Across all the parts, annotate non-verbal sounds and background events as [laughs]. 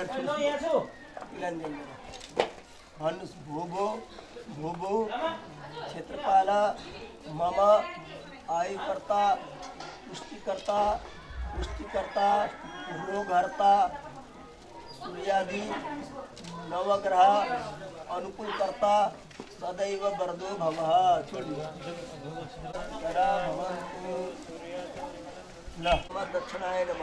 गर्छु भन्नुहोस् भोभो मम। आयुकर्ता पुष्टिकर्ता पुष्टिकर्ता ग्रहता सूर्यादि नवग्रह अनुकूलकर्ता सदैव वरदो भव। दक्षिणाय नम।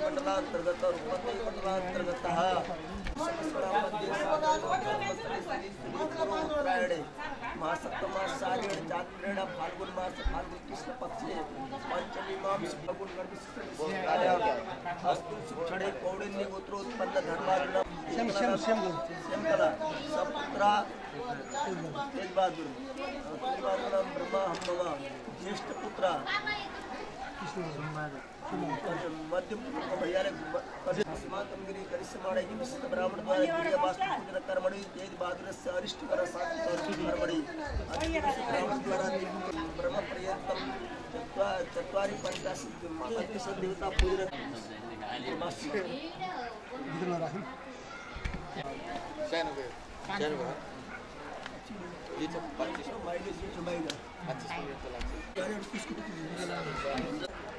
मंडलांतर्गत और उपनदी मंडलांतर्गत मास फाल्गुन मास फाल्गुन कृष्ण पंचमी फाल्गुन छड़े कौड़िन्य सपुत्रा तेज बहादुर तेज बहादुर हम ज्येष्ठ पुत्रा भैया ने अस्माकं गिरि करिष्यमाणे विशिष्ट ब्राह्मण द्वारा गिरिय वास्तु पूजन कर्मणि तेज बहादुर से अरिष्ट कर शांति कर्मणि अतिविशिष्ट ब्राह्मण द्वारा निर्मित ब्रह्म पर्यंतम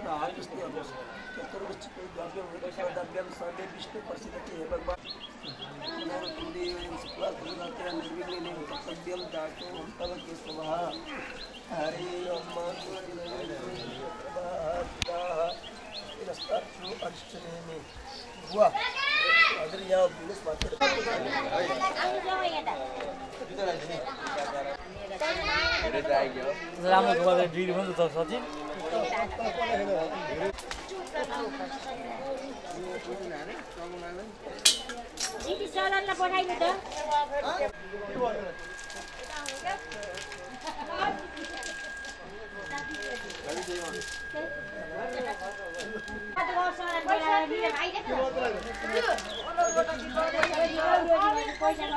चत्वा- चत्वारि पंचाशत् अतिशत देवता पूजन चतुर्भ्यम सर्वे विष्णु प्रसिद्धते हे भगवान निर्विघ्न कर्तव्यम जातो हम तव के स्वहा हरे अम्मा अर्चने में हुआ अगर यहाँ बिजनेस मार्केट राम्रो तपाईँले डिग्री पनि त सचिन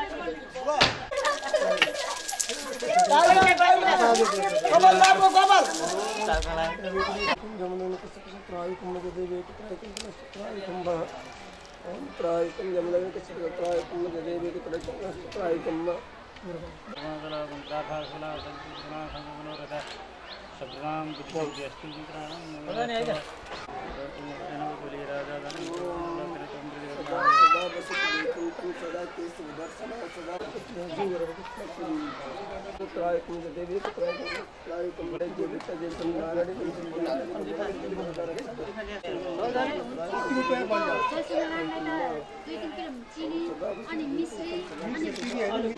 दिदी सलनलाई पठाइदिनु त ॐ सदा वसतु वैकुंठं सदा देवी देवी अनि मिश्री अनि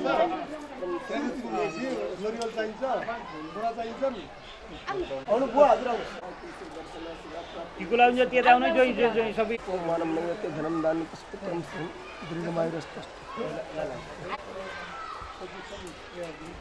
चाहिन्छ चाहिन्छ हजुर आउनु टिकुला हुन्छ त्यता आउनै जोइ जोइ जोइ सबै धनम दान 19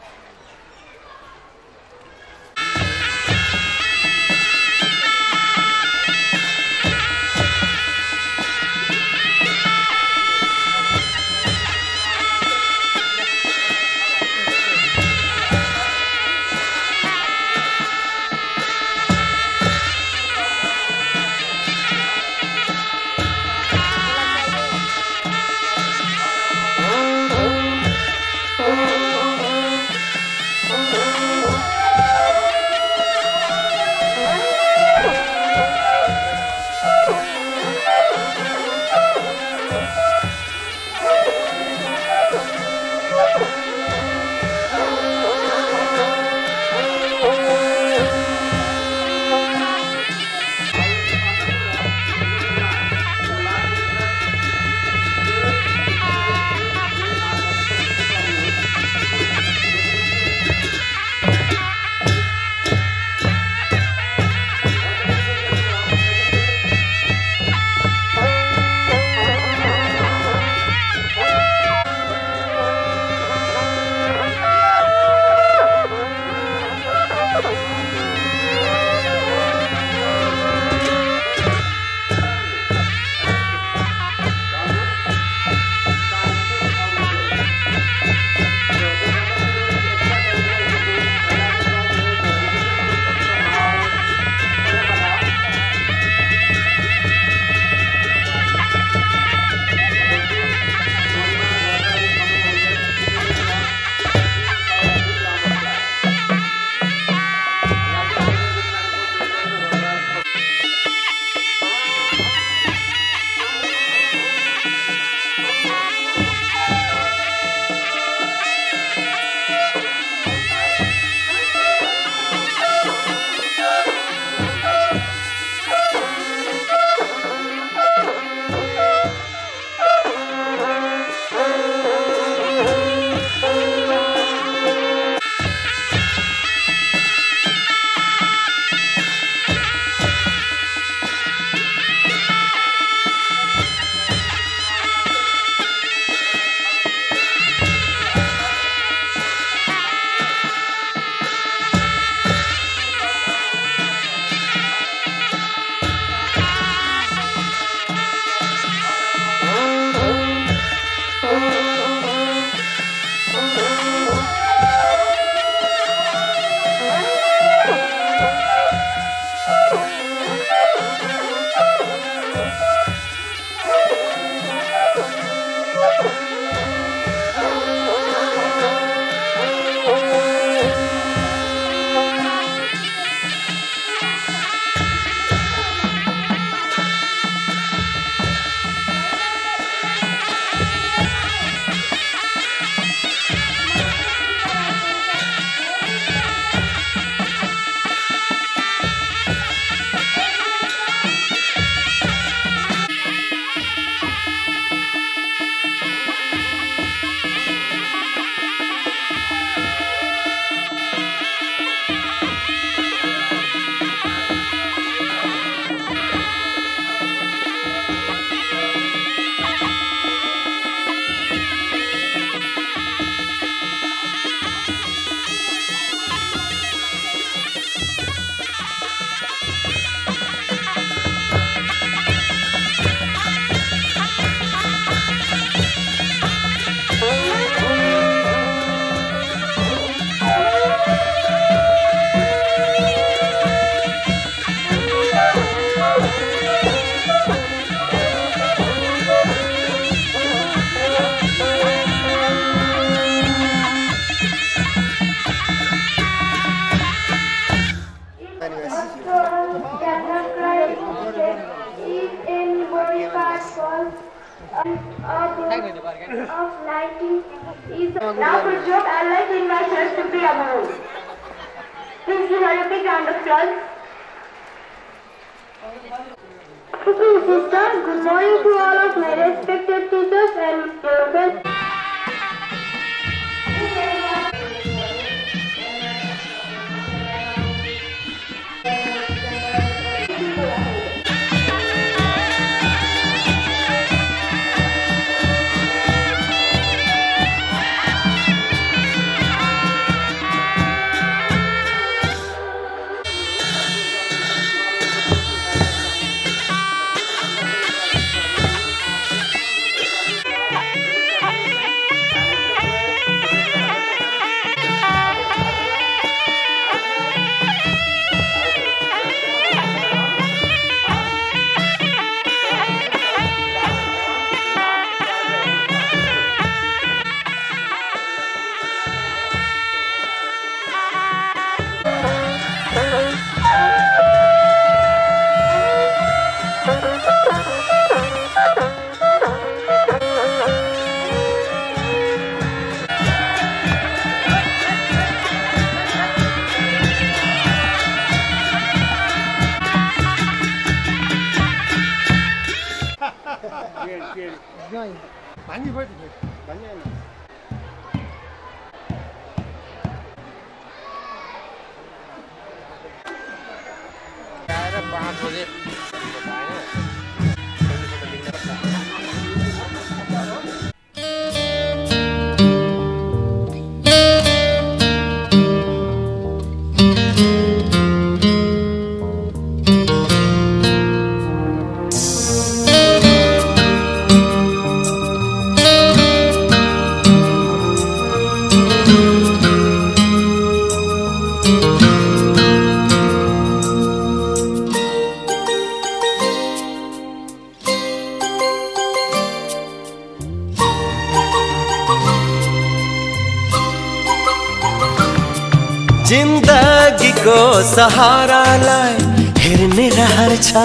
सहारालाई हेर्ने रहर छ।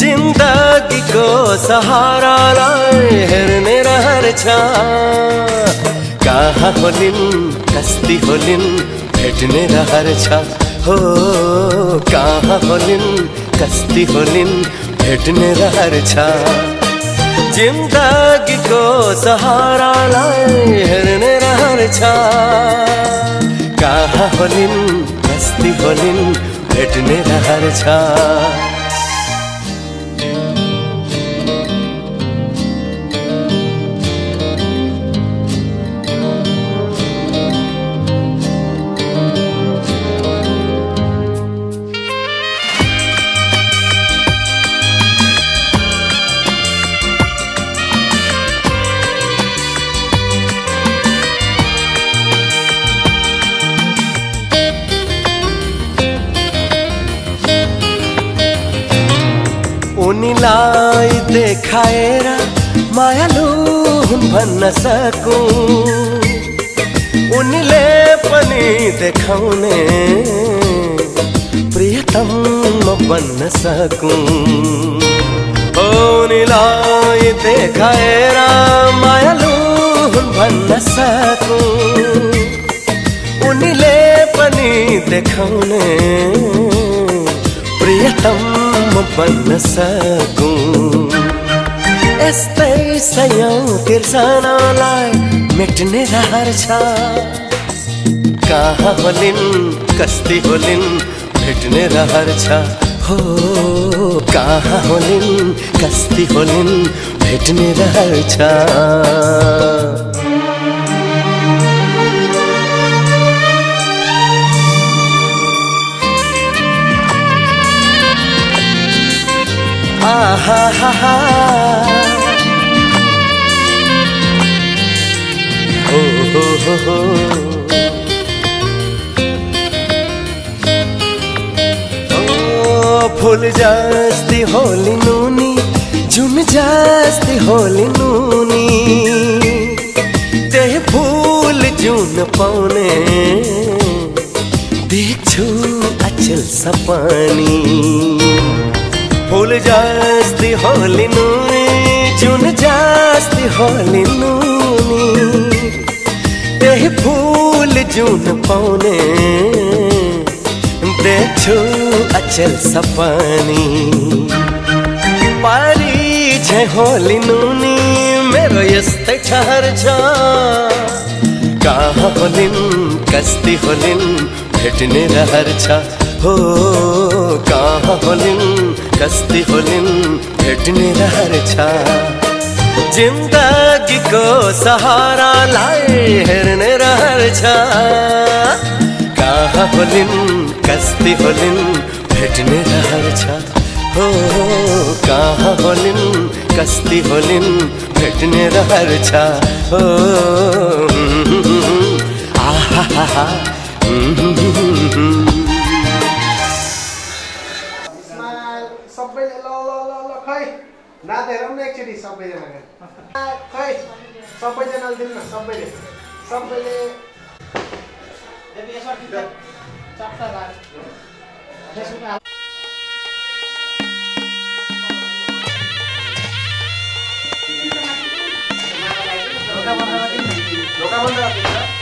जिन्दगीको सहारालाई हेर्ने रहर छ। कहाँ होलिन् कस्ती होलिन् भेट्ने रहर छ। हो कहाँ होलिन् कस्ती होलिन् भेट्ने रहर छ। जिन्दगीको सहारालाई हेर्ने रहर छ। कहाँ होलिन् कस्ती होलिन् भेट्ने रहर छ। देखाएर मायालु हुन् भन्न सकौँ। उनीले पनि देखाउने प्रियतम म बन्न सकौँ। उनीलाई देखाएर मायालु हुन् भन्न सकौँ। उनीले पनि देखाउने प्रियतम म बन्न सकौँ। यस्तै सयौँ तिर्सनालाई मेट्ने रहर छ। कहाँ होलिन् कस्ती होलिन् भेट्ने रहर छ। हो कहाँ होलिन् कस्ती होलिन् भेट्ने रहर छ। आहा हा हा। हो। ओ होली नूनी जुन जास्ती, होली नूनी। त्यही फूल जुन पौने देख्छु अचल सपनी फुल जास्ती, होली नुनी जुन जास्ती, होली नुनी। जुन पाउने देख्छु अचेल सपनी पारी झै होलिनु नि मेरो यस्तै ठहर छ कहाँ होलिन्, कस्ती होलिन् भेट्ने रहर छ हो, कहाँ होलिन्, कस्ती होलिन् भेट्ने रहर छ जिन्दगीको सहारालाई हेर्ने रहर छ कहाँ होलिन् कस्ती होलिन् भेट्ने रहर छ हो कहाँ होलिन् कस्ती होलिन् भेट्ने रहर छ हो आहा नाचेर पनि एकचोटि सबैजना खै सबैजनाले दिनु न सबैले। सबैले ढोका बन्द गरिदिनु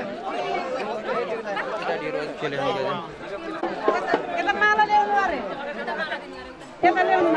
हँ? अँ, यो जिप। यता माला ल्याउनु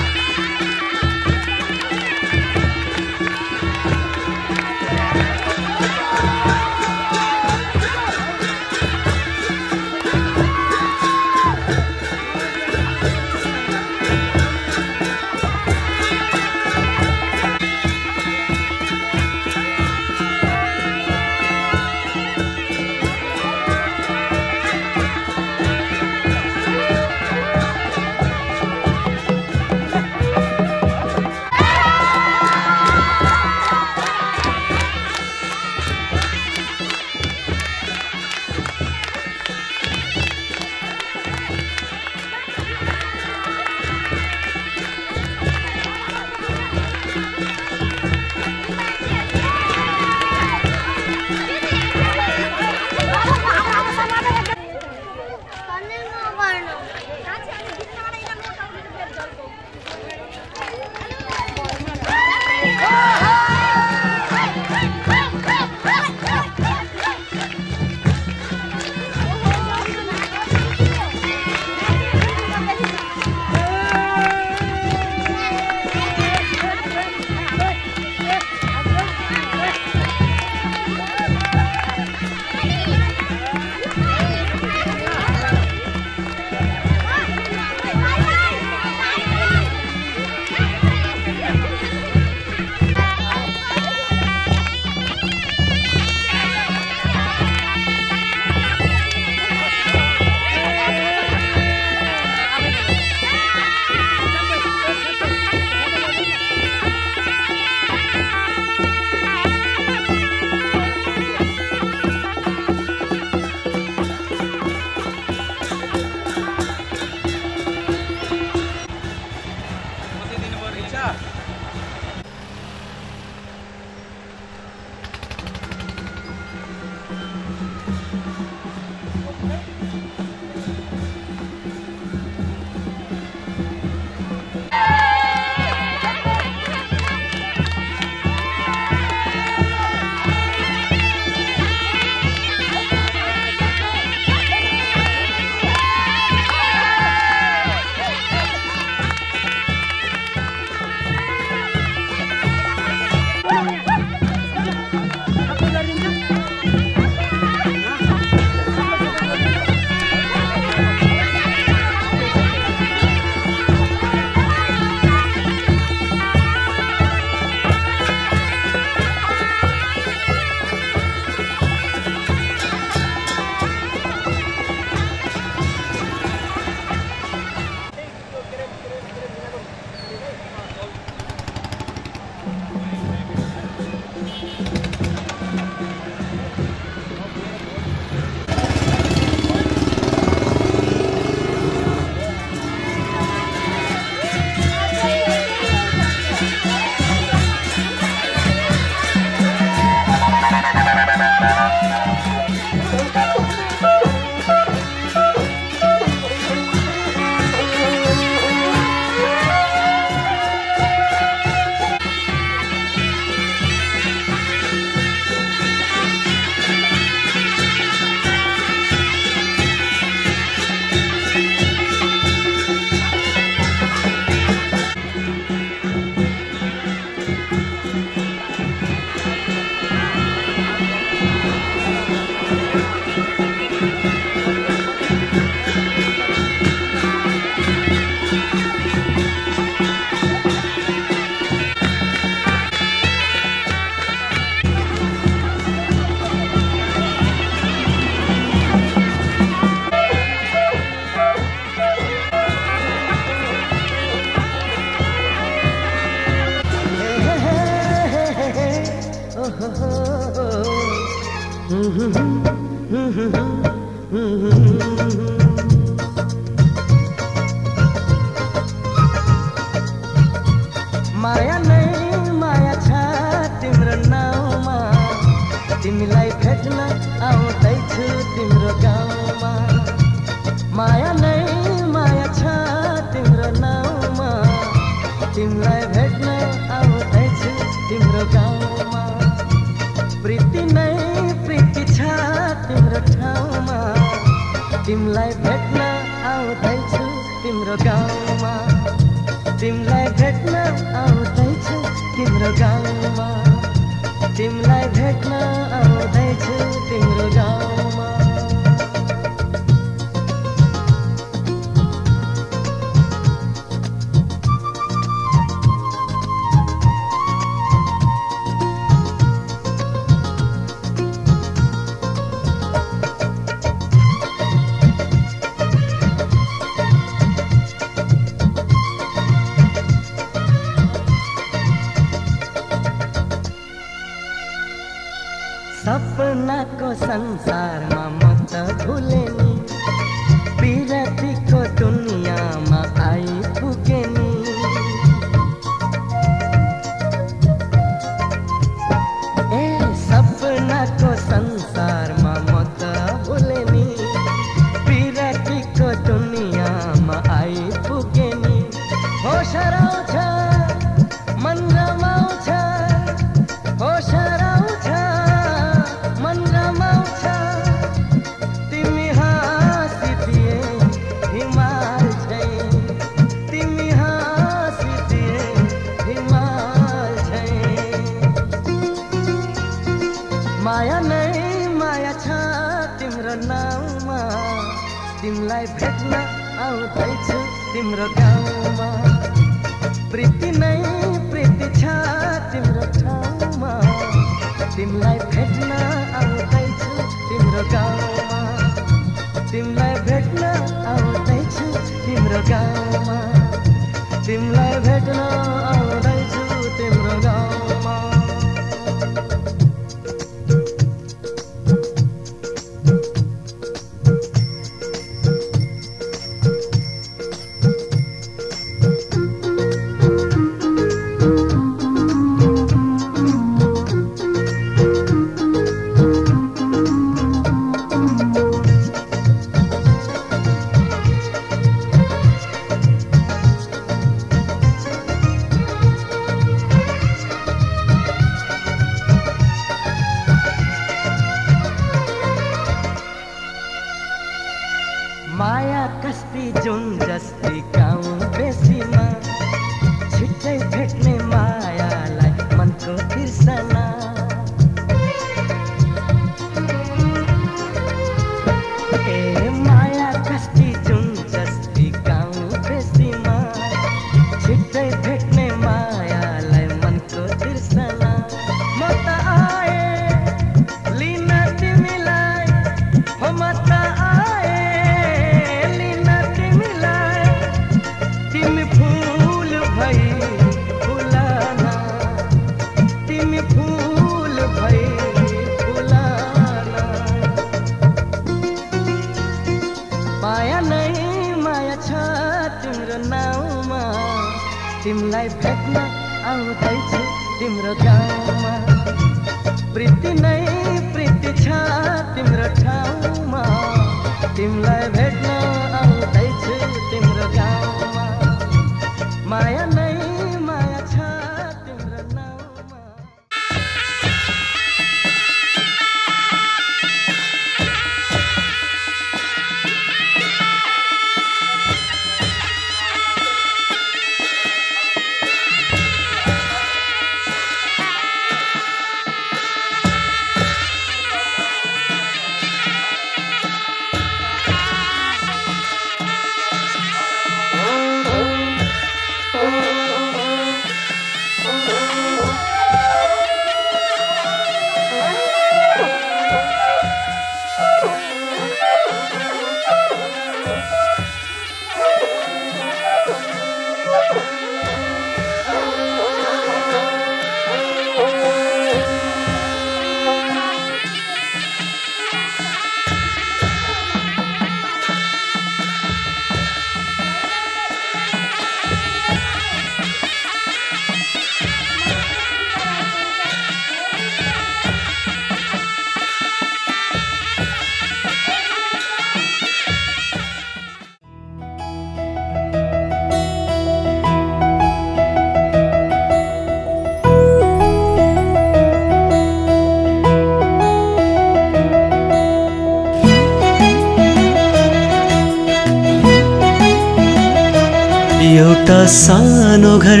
सानो घर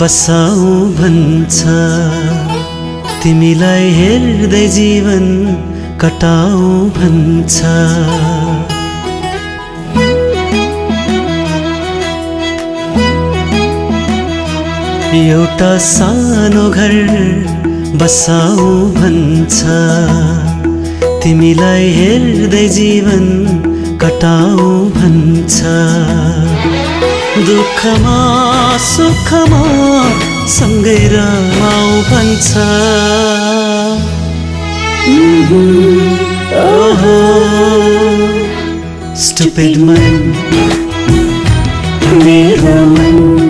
बसाऊ भन्छ। तिमीलाई हेर्दै जीवन कटाऊ भन्छ। एउटा सानो घर बसाऊ भन्छ। तिमीलाई हेर्दै जीवन कटाऊ भन्छ। दुःखमा सुखमा सँगै रमाउ भन्छ। ओहो। स्टुपिड मन मेरो मन।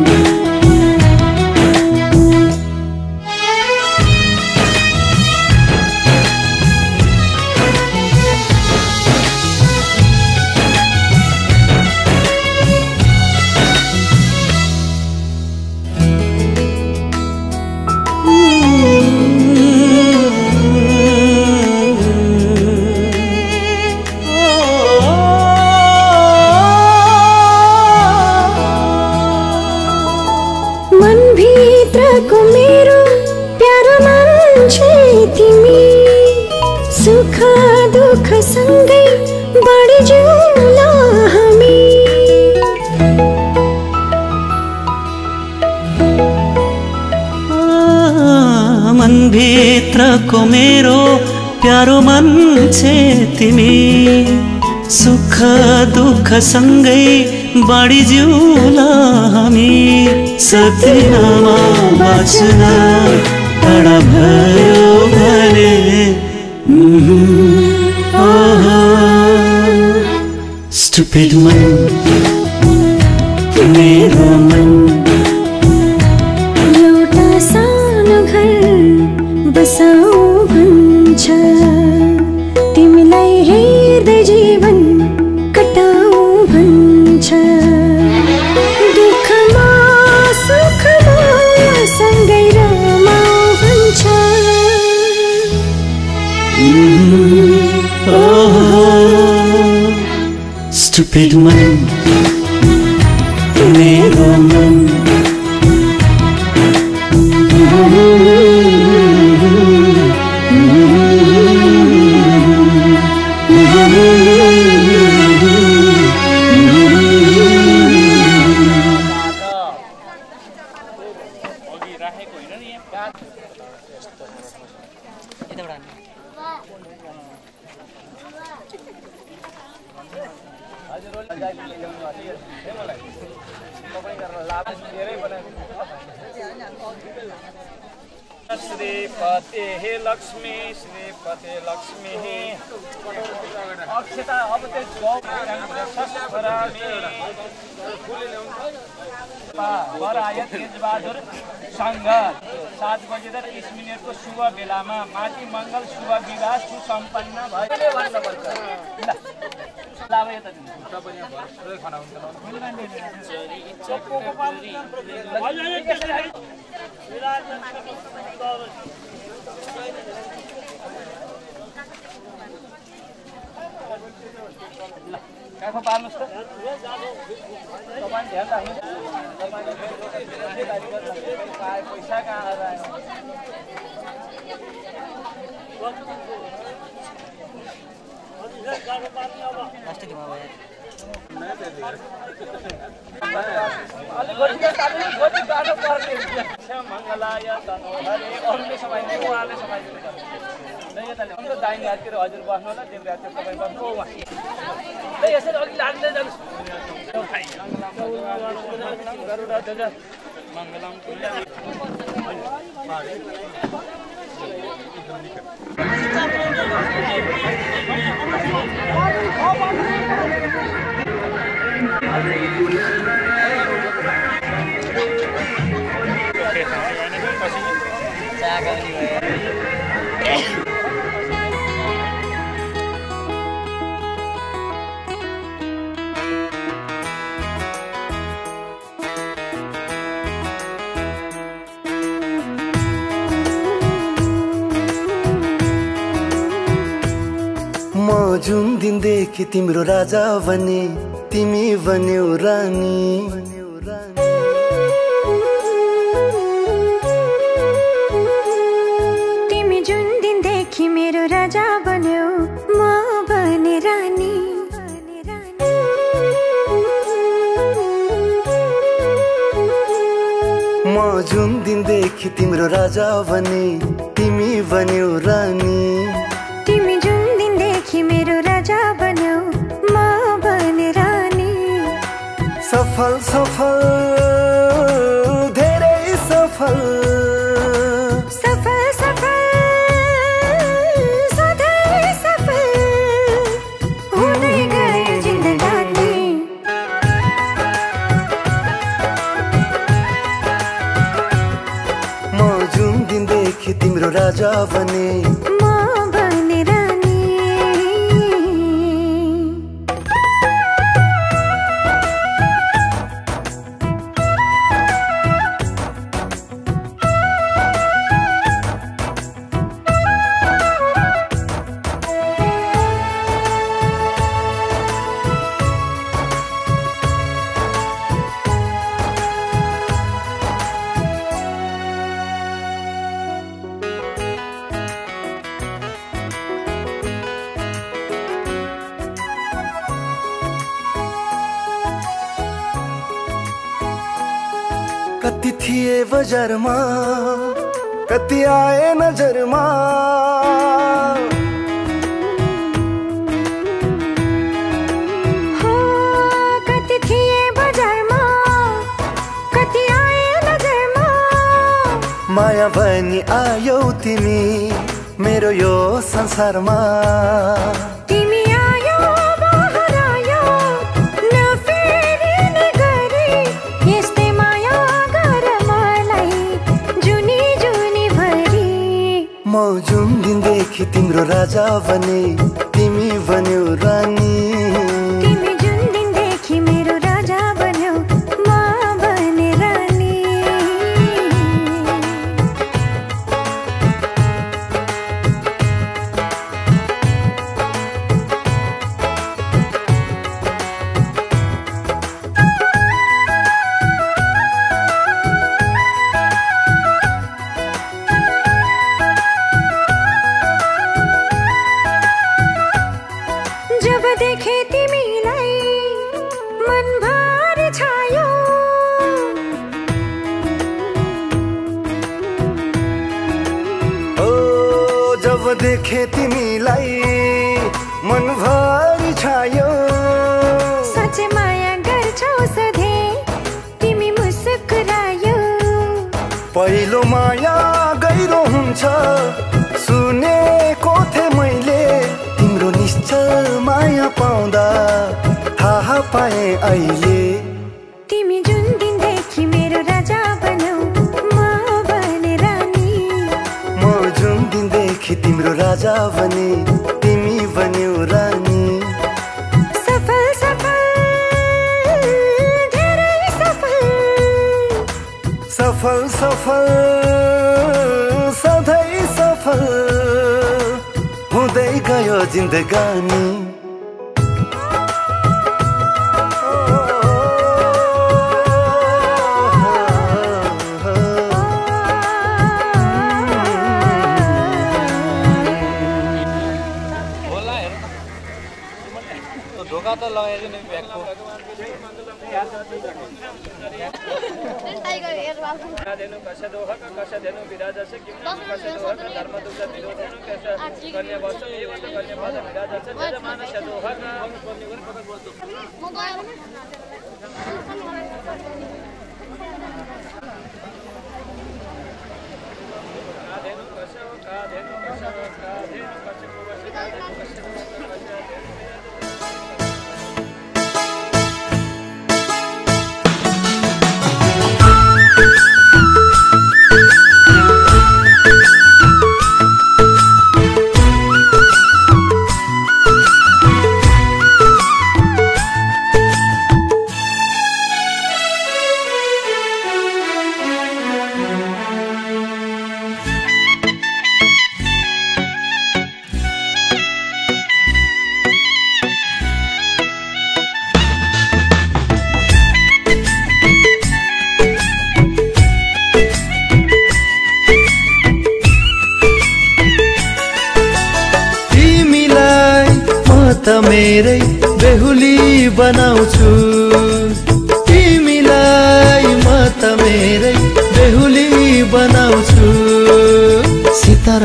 सँगै बाढी जिउला हामी। सत्यनामा बाँच्न टाढा भयो भने। स्टुपिड मन Fit my Back. जुन दिनदेखि तिम्रो राजा भने तिमी बन्यौ रानी। तिमी जुन दिनदेखि मेरो राजा बन्यौ म बने रानी। म जुन दिनदेखि तिम्रो राजा भने तिमी बन्यौ रानी। सफल धेरै सफल। सफल सफल सधैँ सफल हुँदै गए जिन्दगी म जुन दिनदेखि तिम्रो राजा बने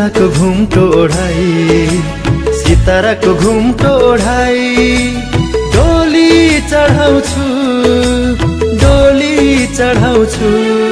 सिताराको घुम्टो ओढाई सिताराको घुम्टो ओढाई डोली चढाउँछु डोली चढाउँछु।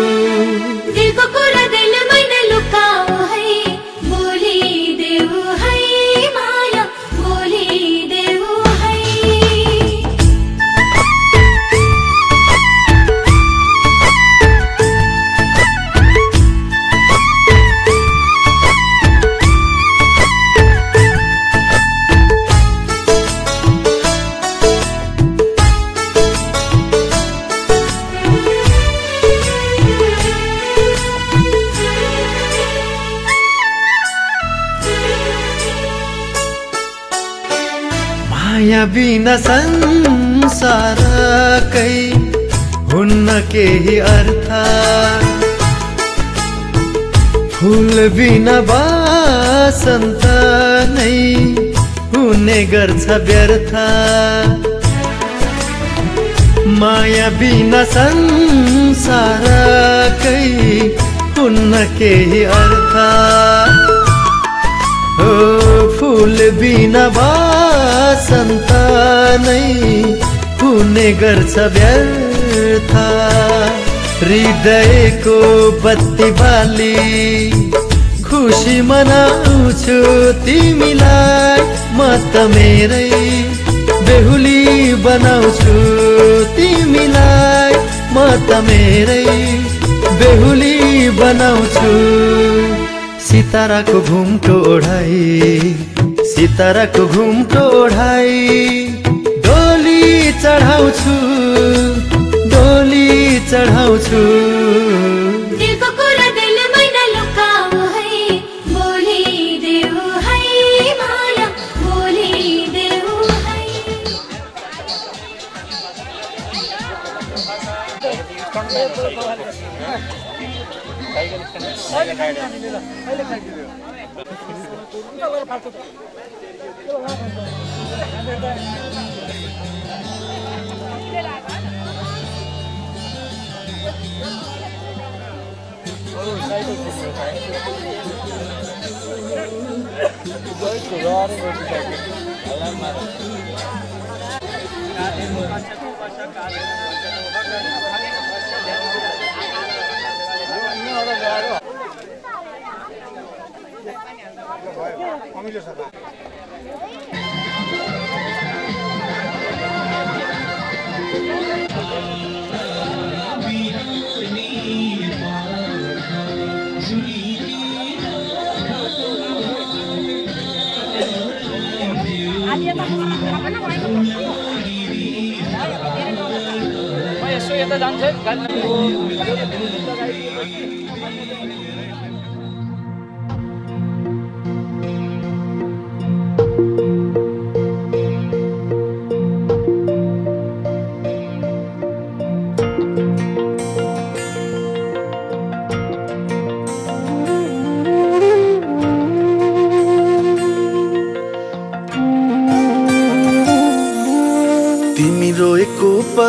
बिना संसारकै हुन्न केही अर्थ। फुल बिना बसन्त नै हुने गर्छ व्यर्थ। माया बिना संसारकै हुन्न केही अर्थ। हो फुल बिना बसन्त नै हुने गर्छ व्यर्थ। हृदयको बत्ती बाली खुसी मनाउँछु तिमीलाई। म त मेरै बेहुली बनाउँछु तिमीलाई। म त मेरै बेहुली बनाउँछु। सिताराको घुम्टो ओढाई सिताराको घुम्टो ओढाई। डोली चढाउँछु डोली चढाउँछु। दिलको कुरा दिलमै नै लुकाऊ है बोलिदेऊ है माया बोलिदेऊ है म यसो यता जान्छु गाडी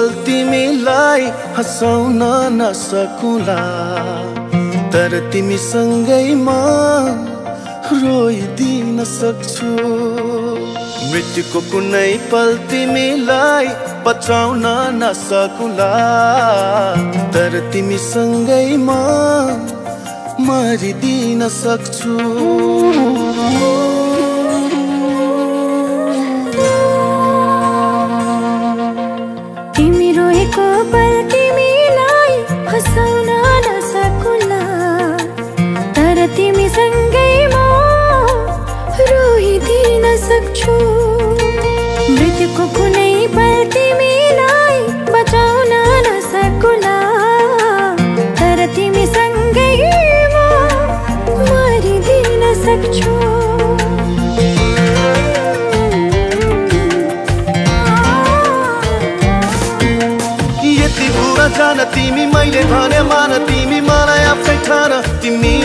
पल तिमीलाई हँसाउन नसकुला। तर तिमीसँगै म रोइदिन सक्छु। मृत्युको कुनै पल तिमीलाई बचाउन नसकुला। तर तिमीसँगै म मरिदिन सक्छु। जान तिमी मैले भने मान तिमी मलाई आफै ठान तिमी।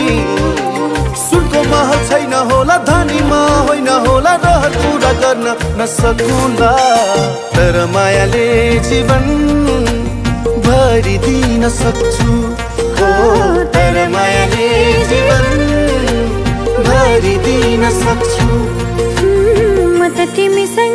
सुनको महल छैन होला धनीमा होइन होला रहर पुरा गर्न नसकुला। तर मायाले जीवन भरिदिन सक्छु। हो तर मायाले जीवन भरिदिन सक्छु। म त तिमीसँग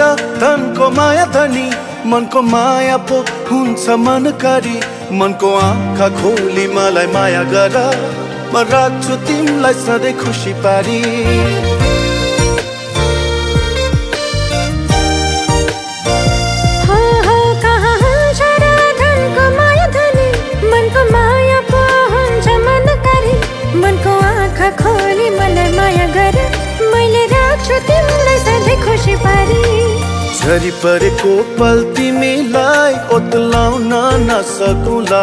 र धनको माया धनी मनको माया पो हुन्छ मनकारी मनको आँखा खोली मलाई माया गर। म राख्छु तिमीलाई सधैँ खुसी पारी। झरी परेको पल तिमीलाई ओतलाउन नसकुला।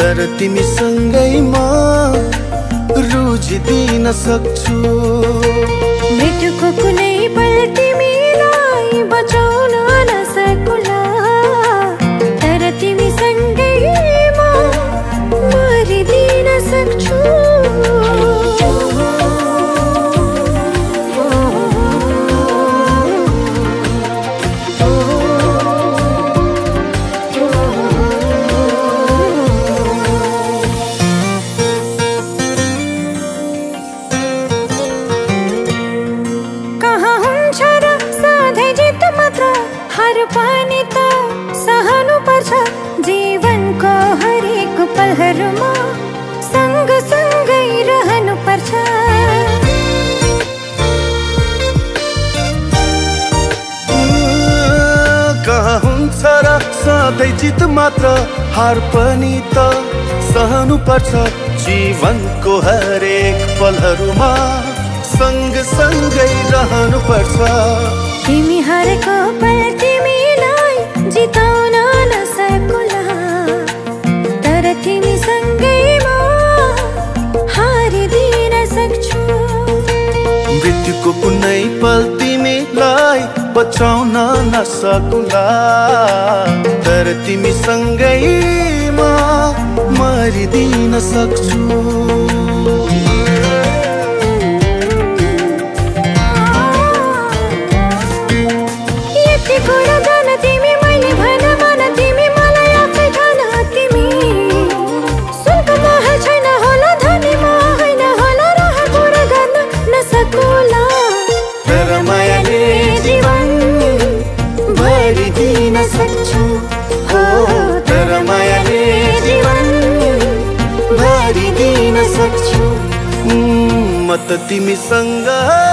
तर तिमीसँगै म रुझिदिन सक्छु। मृत्युको कुनै पल तिमीलाई बचाउन नसकुला। तर तिमीसँगै म मरिदिन सक्छु। सधैँ जित मात्र हार पनि त सहनु पर्छ। जीवनको हरेक पलहरूमा सँग सँगै रहनु पर्छ। तिमी हारेको पल तिमीलाई जिताउन नसकुला। तर तिमीसँगै म हारिदिन सक्छु। मृत्युको कुनै पल तिमीलाई बचाउन नसकुला। तर तिमीसँगै म मरिदिन सक्छु। उम्, म त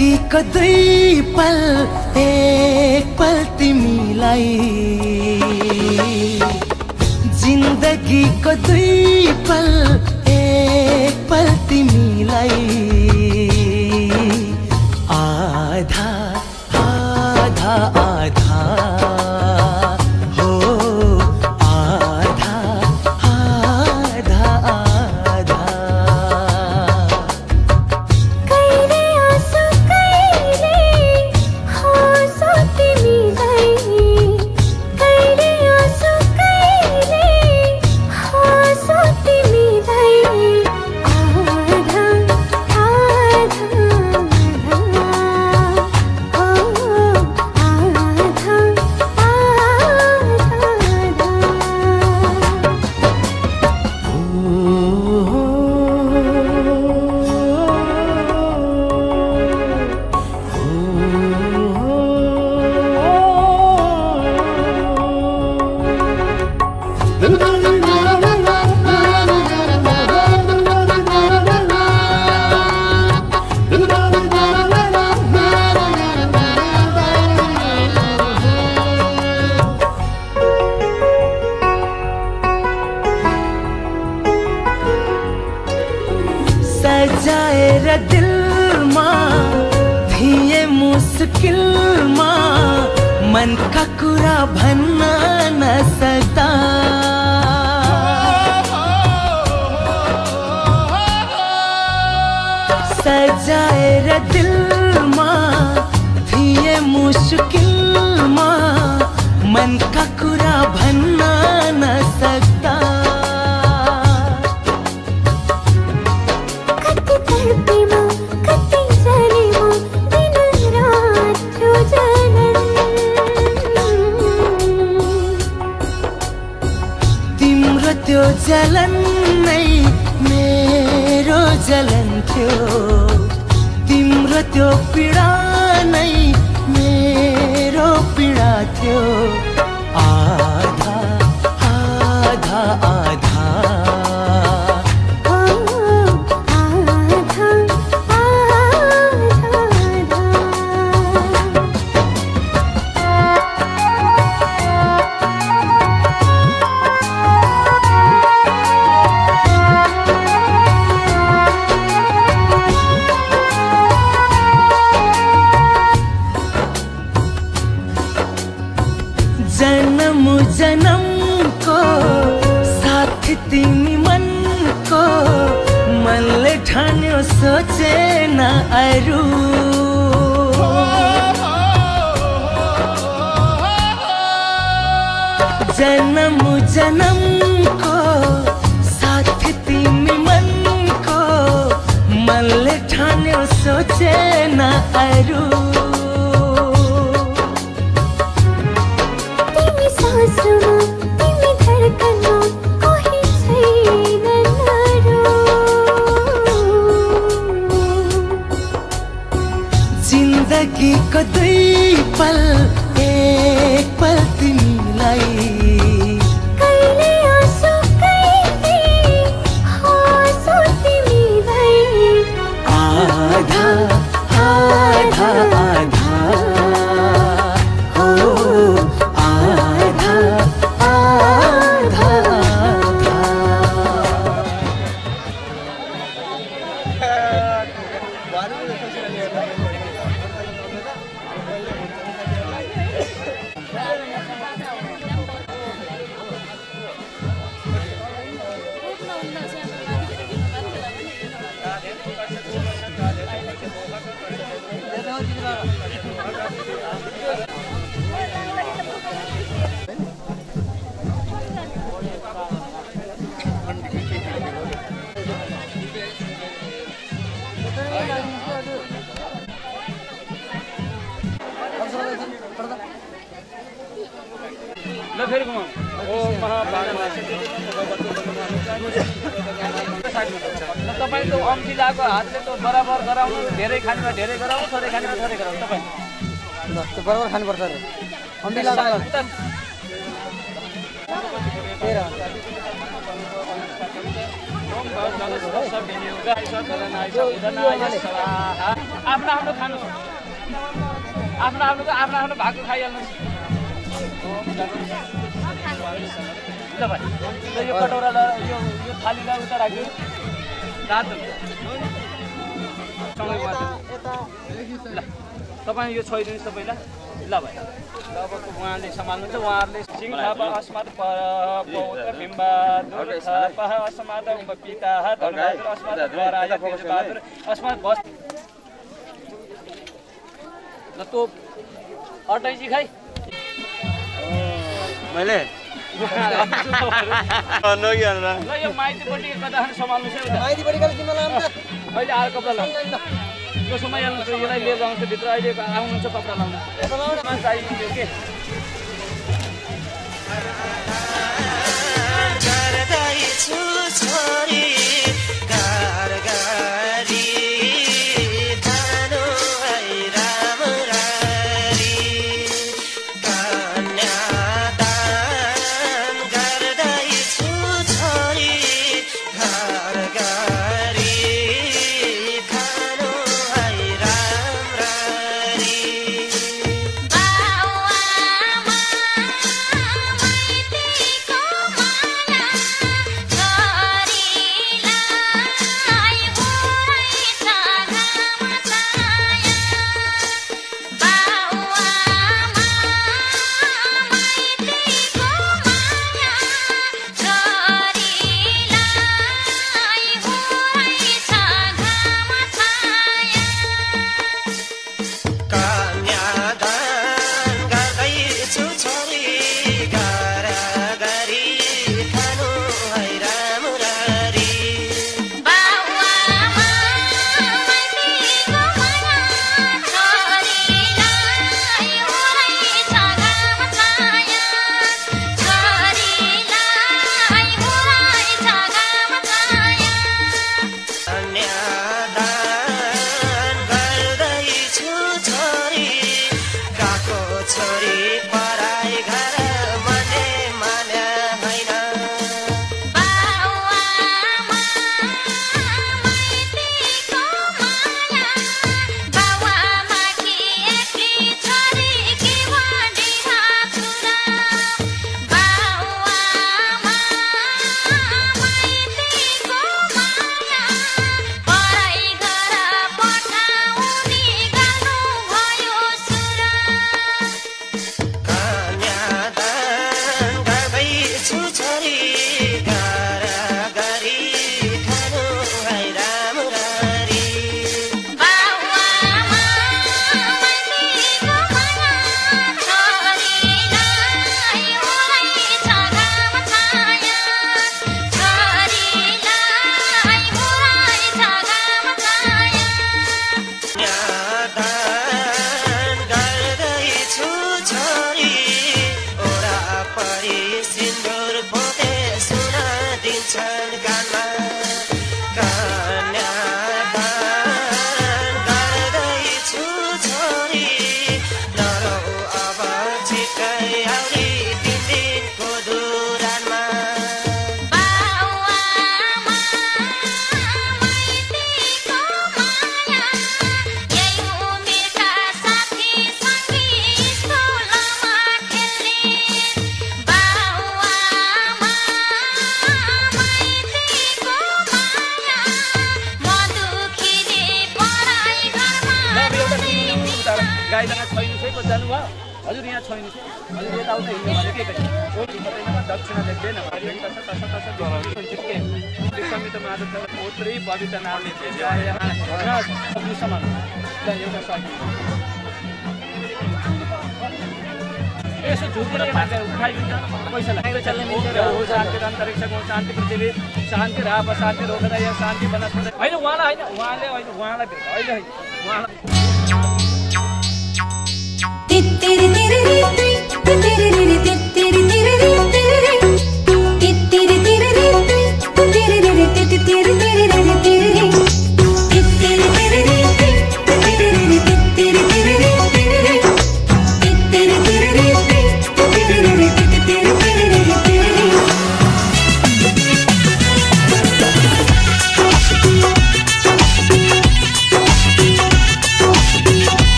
जिन्दगीको दुई पल एक पल तिमीलाई जिन्दगीको दुई पल आफ्नो आफ्नो खानुहोस् आफ्नो आफ्नो आफ्नो आफ्नो भएको खाइहाल्नुहोस् ल भाइ यो कटौरालाई यो यो थालीलाई उता राख्यो रात ल तपाईँ यो छोइदिनुहोस् तपाईँलाई। ल भाइ। ल अब उहाँले सम्हाल्नुहुन्छ उहाँहरूले सिंह थापा अस्मात पौत्र बिम्बहादुर थापा अस्मात पिता धनबहादुर अस्मात बराय तेजबहादुर अस्मात बस। ल तँ अटैची खाइ। मैले? ल यो माइतीपट्टि कता सम्हाल्नुहोस् है उता। माइतीपट्टि यो समय हाल्नुहुन्छ यसलाई लिएर जानुहुन्छ भित्र अहिले आउनुहुन्छ कपडा लाउनु। मान्छे आइदिन्थ्यो के? छोरी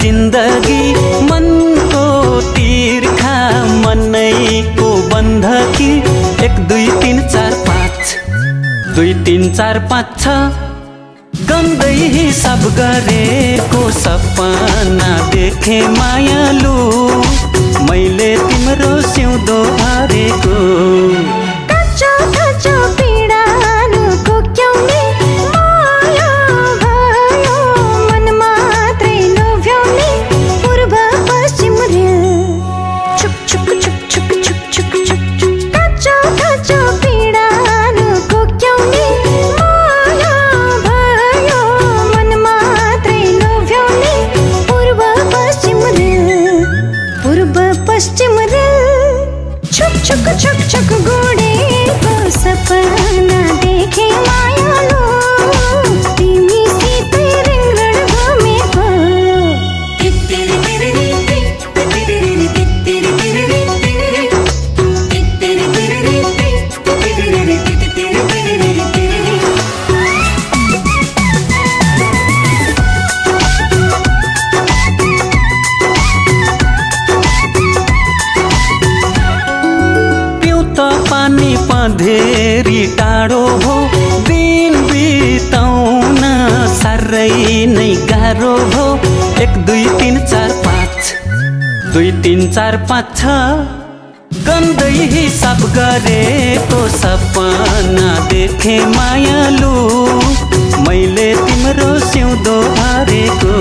जिन्दगी मनको तिर्खा मनैको बन्दकी एक दुई तिन चार पाँच। दुई तिन चार पाँच छ। गन्दै हिसाब गरेको सपना देखे मायालु। मैले तिम्रो सिउँदो भरेको गाह्रो हो। एक दुई तिन चार पाँच। दुई तिन चार पाँच छ। गन्दै हिसाब गरेको सपना देखे मायालु। मैले तिम्रो सिउँदो भरेको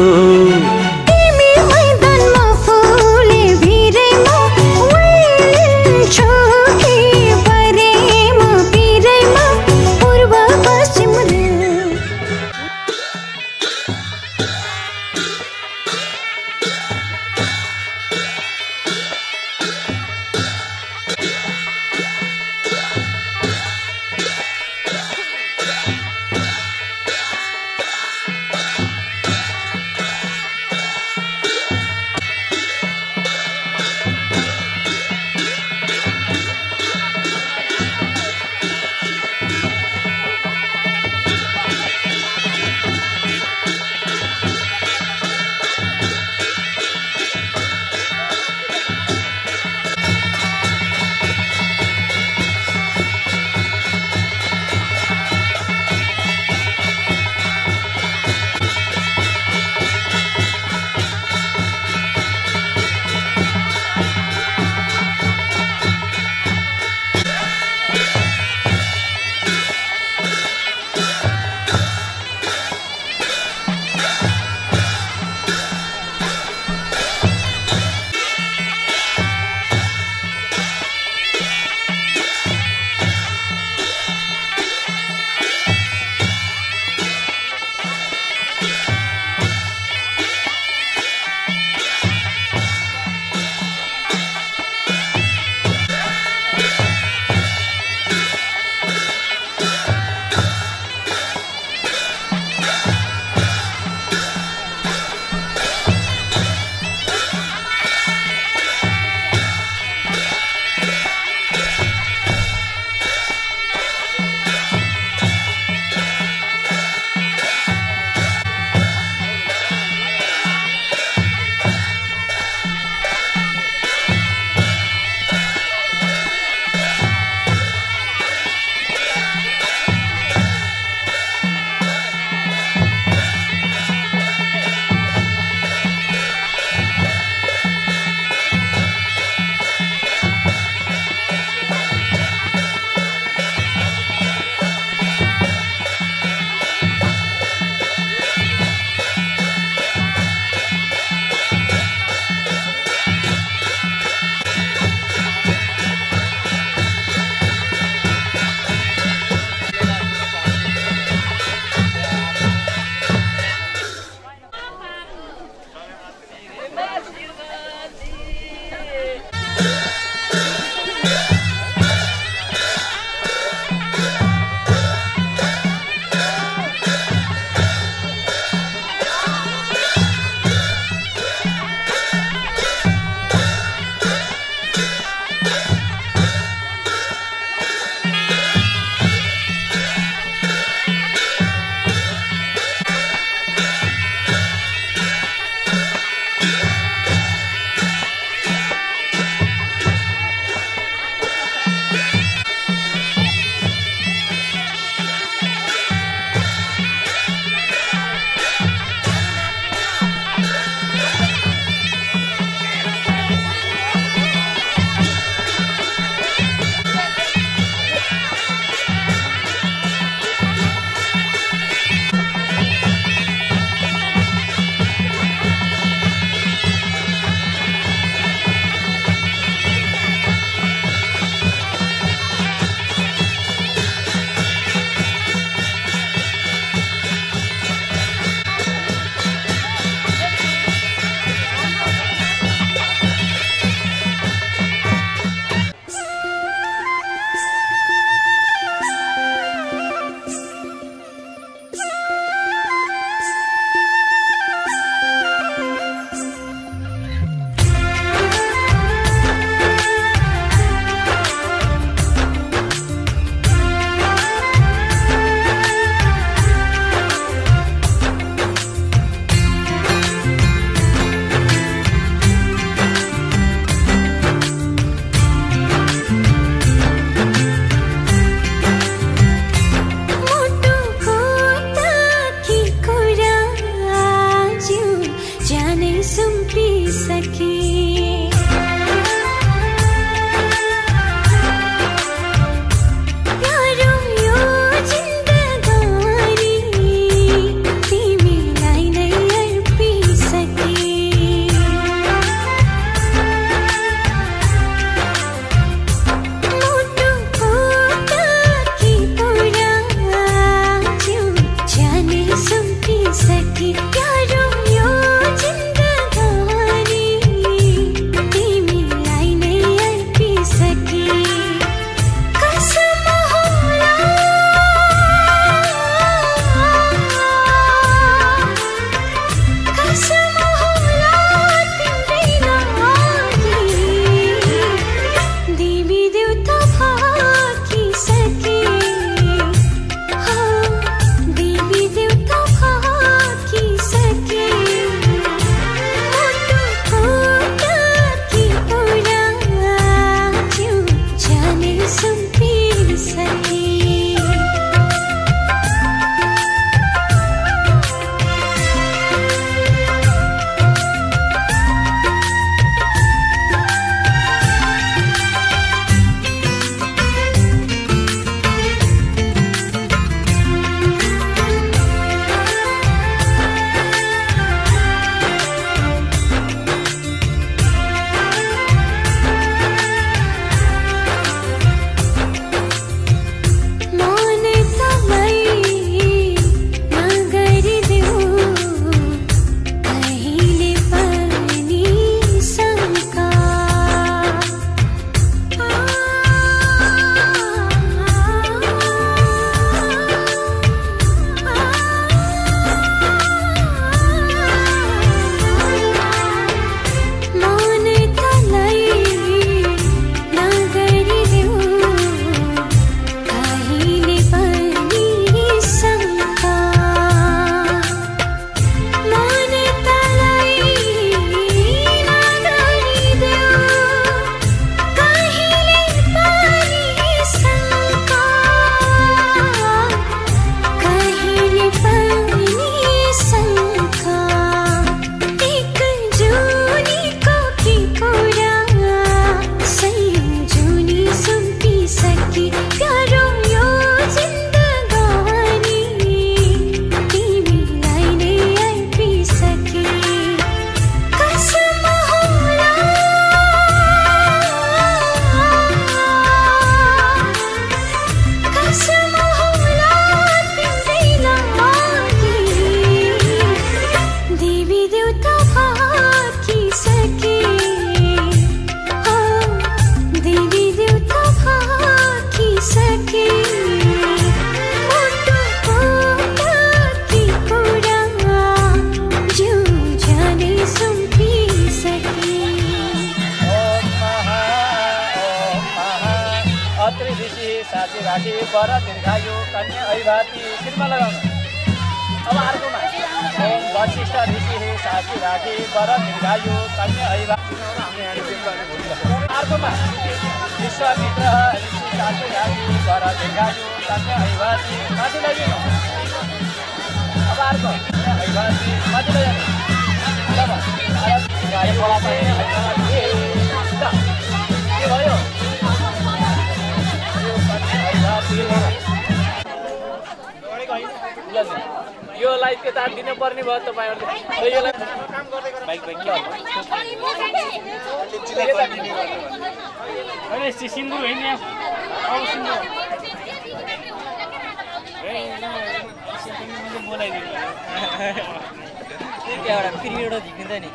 त्यो एउटा पिरियड झिकिन्छ नि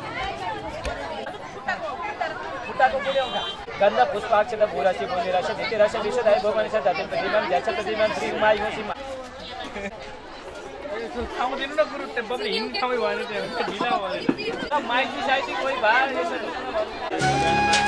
खुट्टाको पुले एउटा गन्ध पुष्पाक्ष त भूराशि भूलिराशि धितिराशि विशुधाय भुवनेश्वर धति प्रतिमान ज्याछ प्रतिमान श्री उमा यो सीमा ठाउँ दिनु न गुरु त्यो बब्ले हिँड्ने ठाउँै भएन त्यो ढिला भएन माइकी साइती कोही भाइ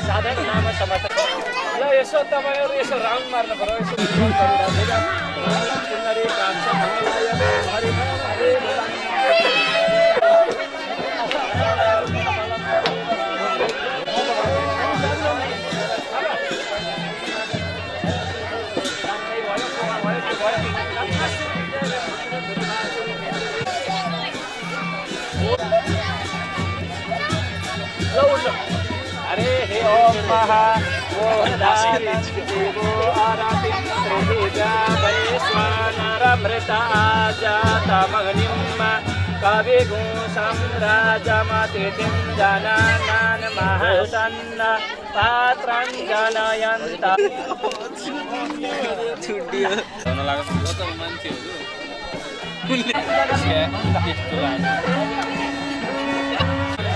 साधन नाम समाचार यसो तपाईँहरू यसो राउन्ड मार्नु पऱ्यो यसो अरे हे ओम महा महसन्न पात्रं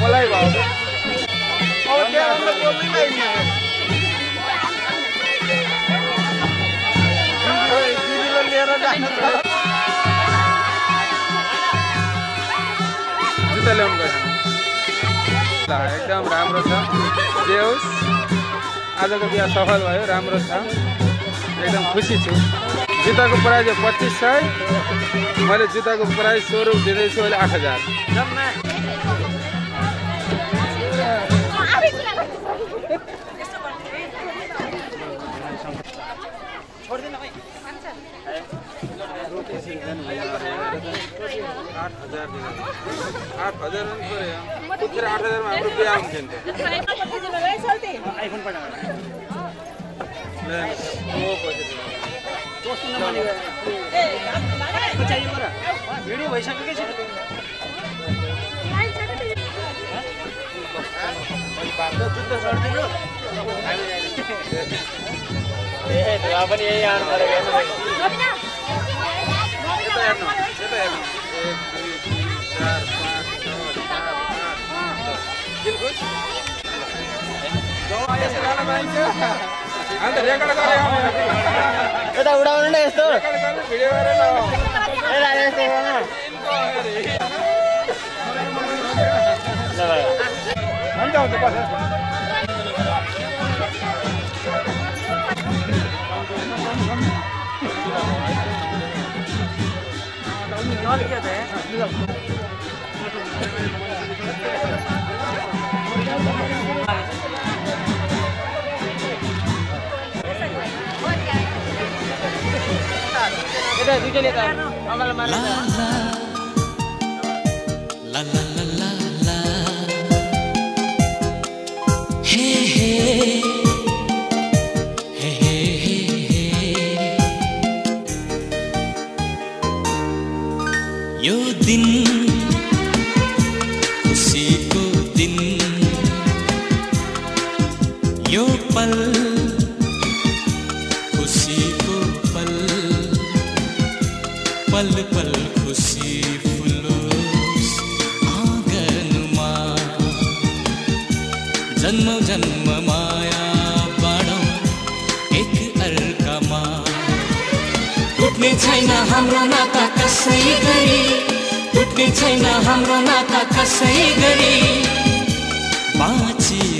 मलाई भयो। अब त्यहाँ दिदीलाई लिएर जानु। जुत्ता ल्याउनु गएछ ल एकदम राम्रो छ। जे होस् आजको बिहा सफल भयो राम्रो छ। एकदम खुसी छु। जुत्ताको प्राइस हो पच्चिस सय। मैले जुत्ताको प्राइस स्वरूप दिँदैछु अहिले आठ हजार। हजार दिनु आठ हजार पऱ्यो फेरि आठ हजारमा हाम्रो बिहा हुन्थ्यो नि? भइसकेकै छ जुत्ता सर्दिनु ए धुवा [laughs] पनि यही आउनु पऱ्यो यता हेर्नु यता हेर्नु यता उडाउनु न यस्तो हुन्छ हुन्छ यता दुइटैले त अमल मार्नु La la la la la Hey hey Hey दिन खुसीको दिन। यो पल खुसीको पल। पल पल खुसी फुलोस् आँगनमा। जन्म जन्म माया बाँडौँ एक अर्कामा टुट्ने छैन हाम्रो नाता कसै गरी? टुट्ने छैन हाम्रो नाता कसै गरी? बाँचिरहन्छ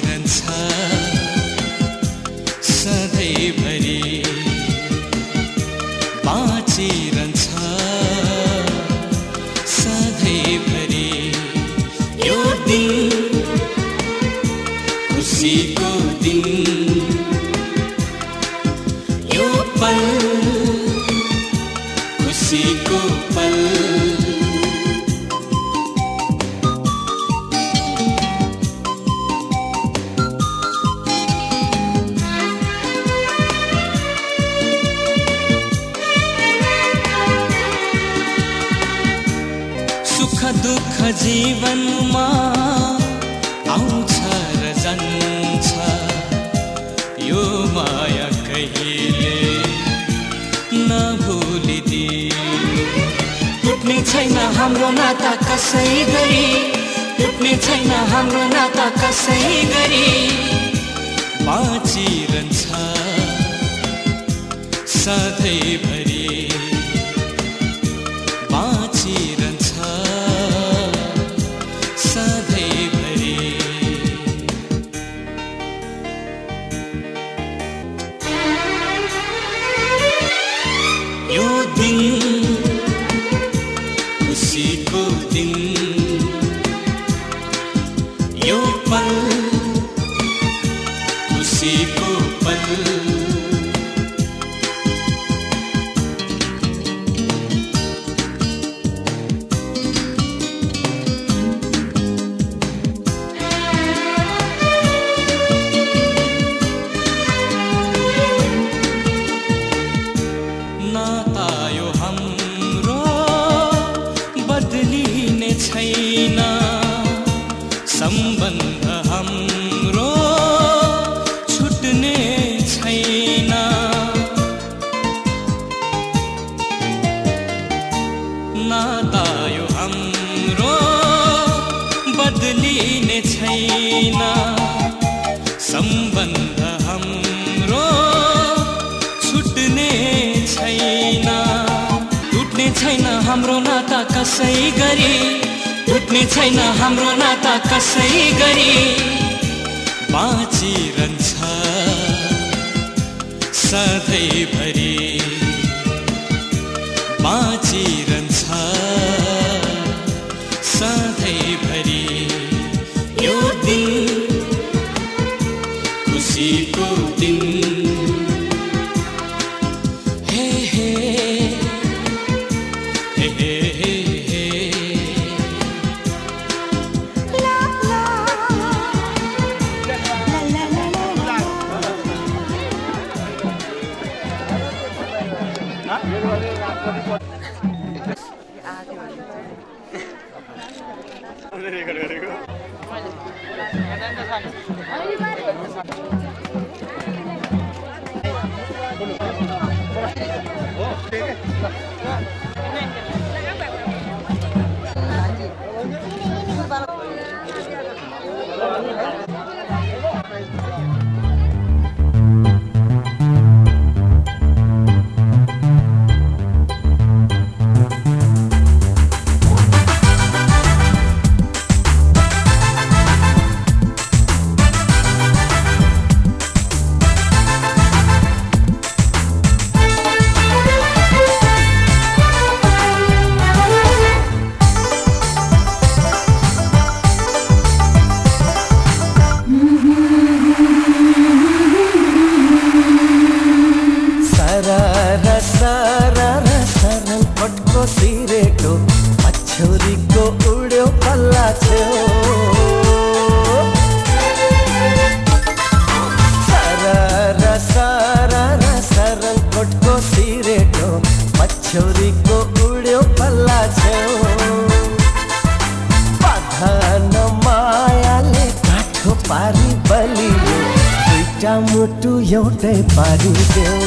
एउटै पारी देऊ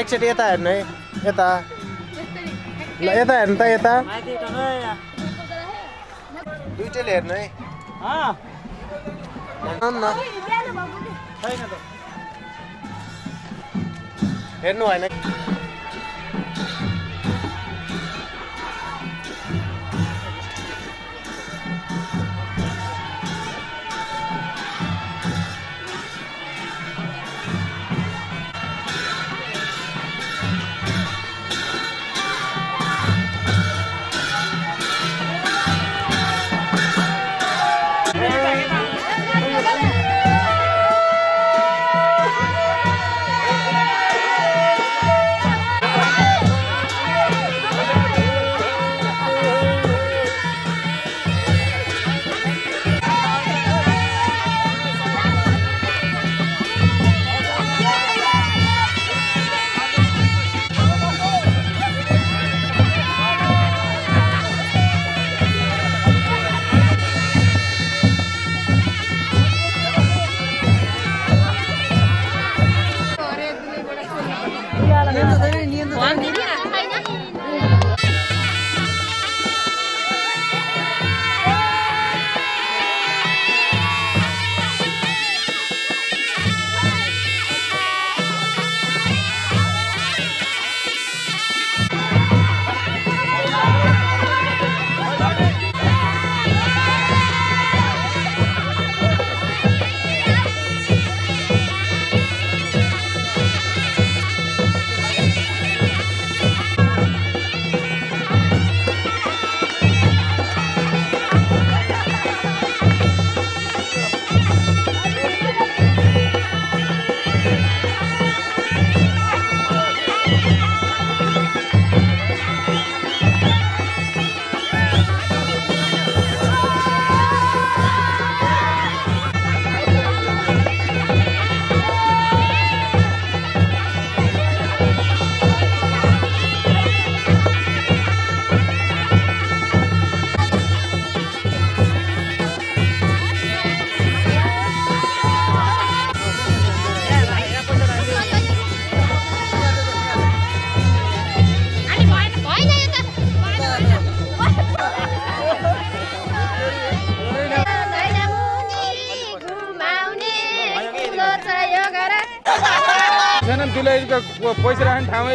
एकचोटि यता हेर्नु है यता ल यता हेर्नु त यता दुइटैले हेर्नु है भनौँ न हेर्नु भएन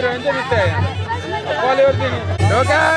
राख्ने ठाउँमै रहन्छ नि त्यहाँ कलेवरदेखि ढोका खुला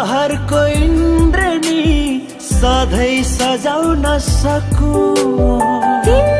रहरको इन्द्रनी सधैँ सजाउन सकु।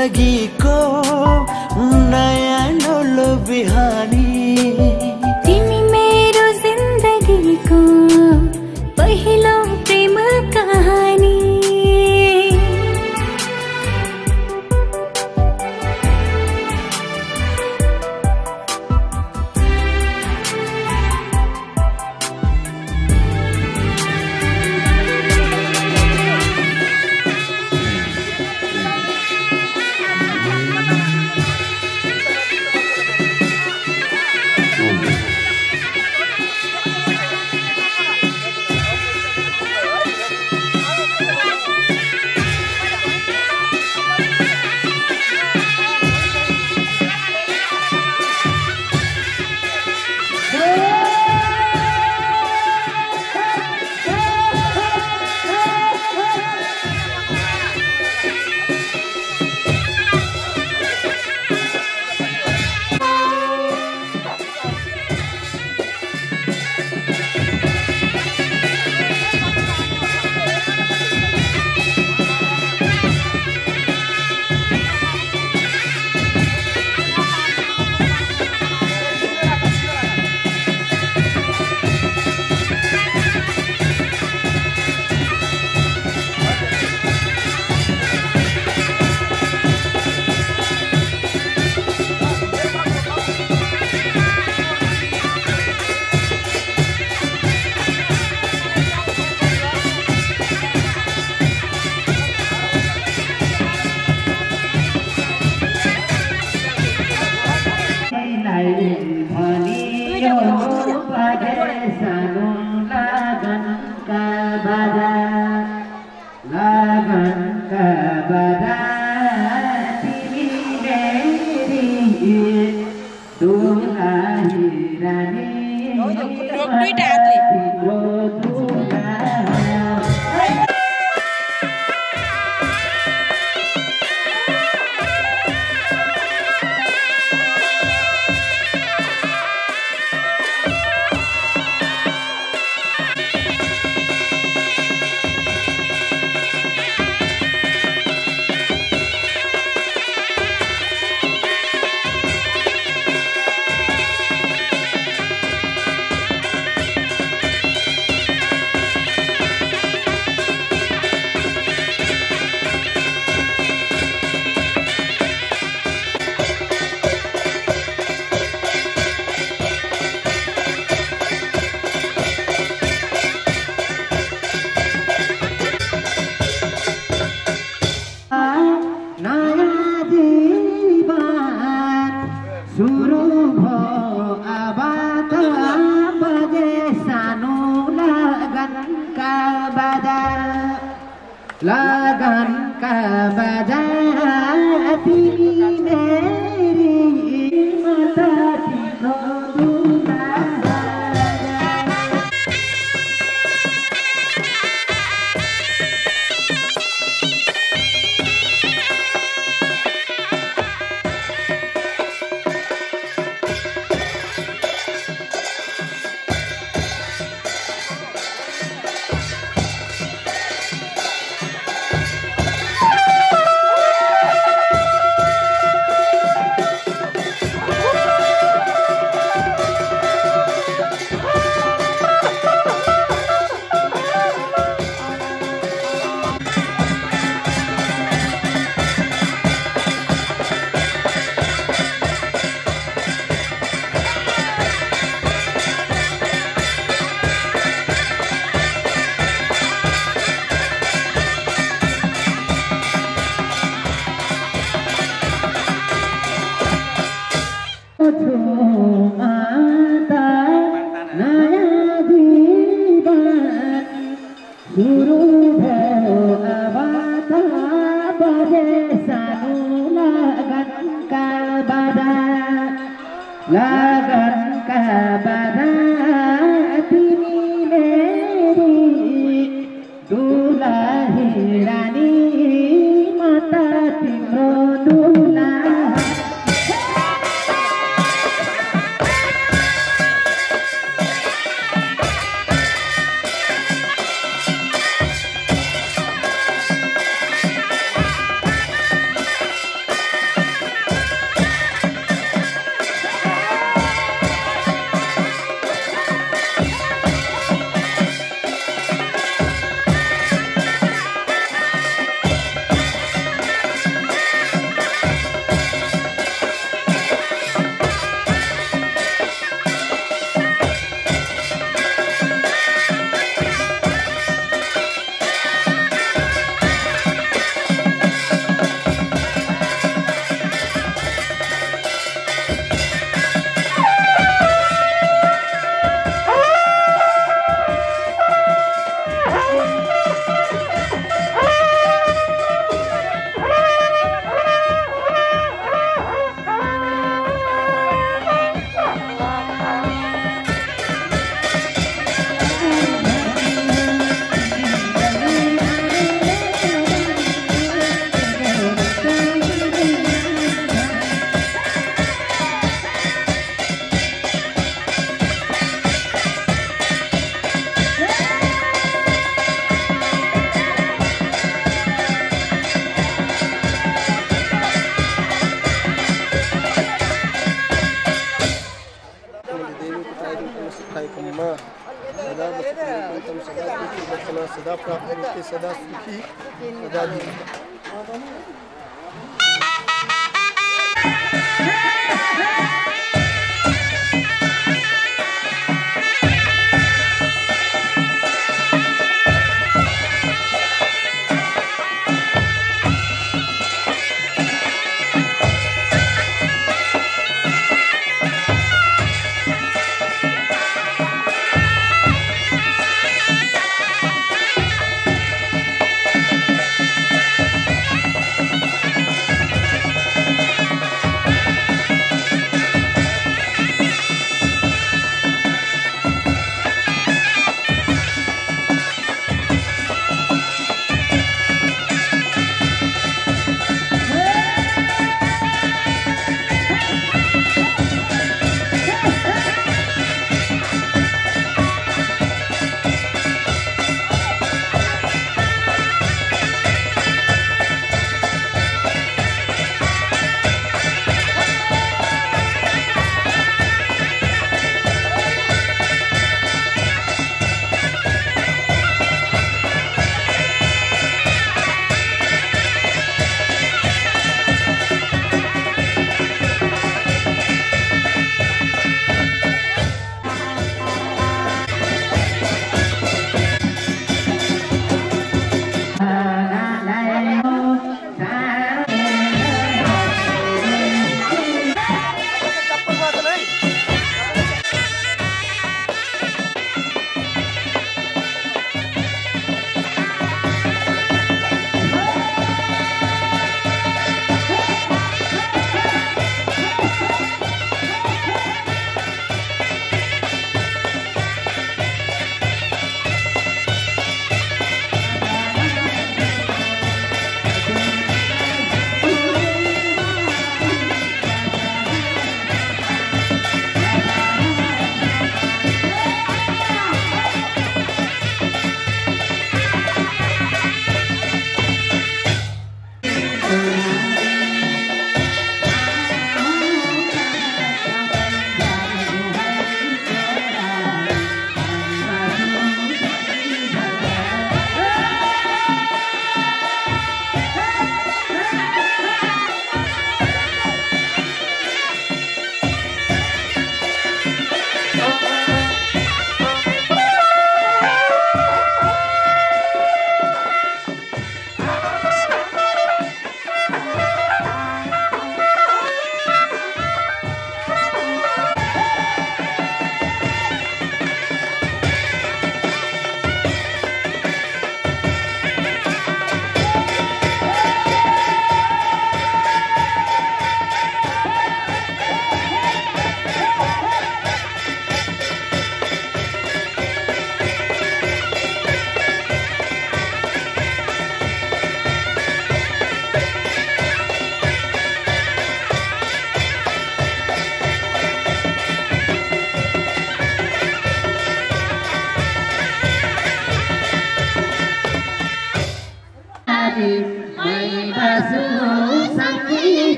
जिन्दगीको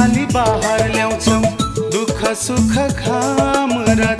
खुसियाली बाहर ल्याउँछौँ। दुःख सुख घाम र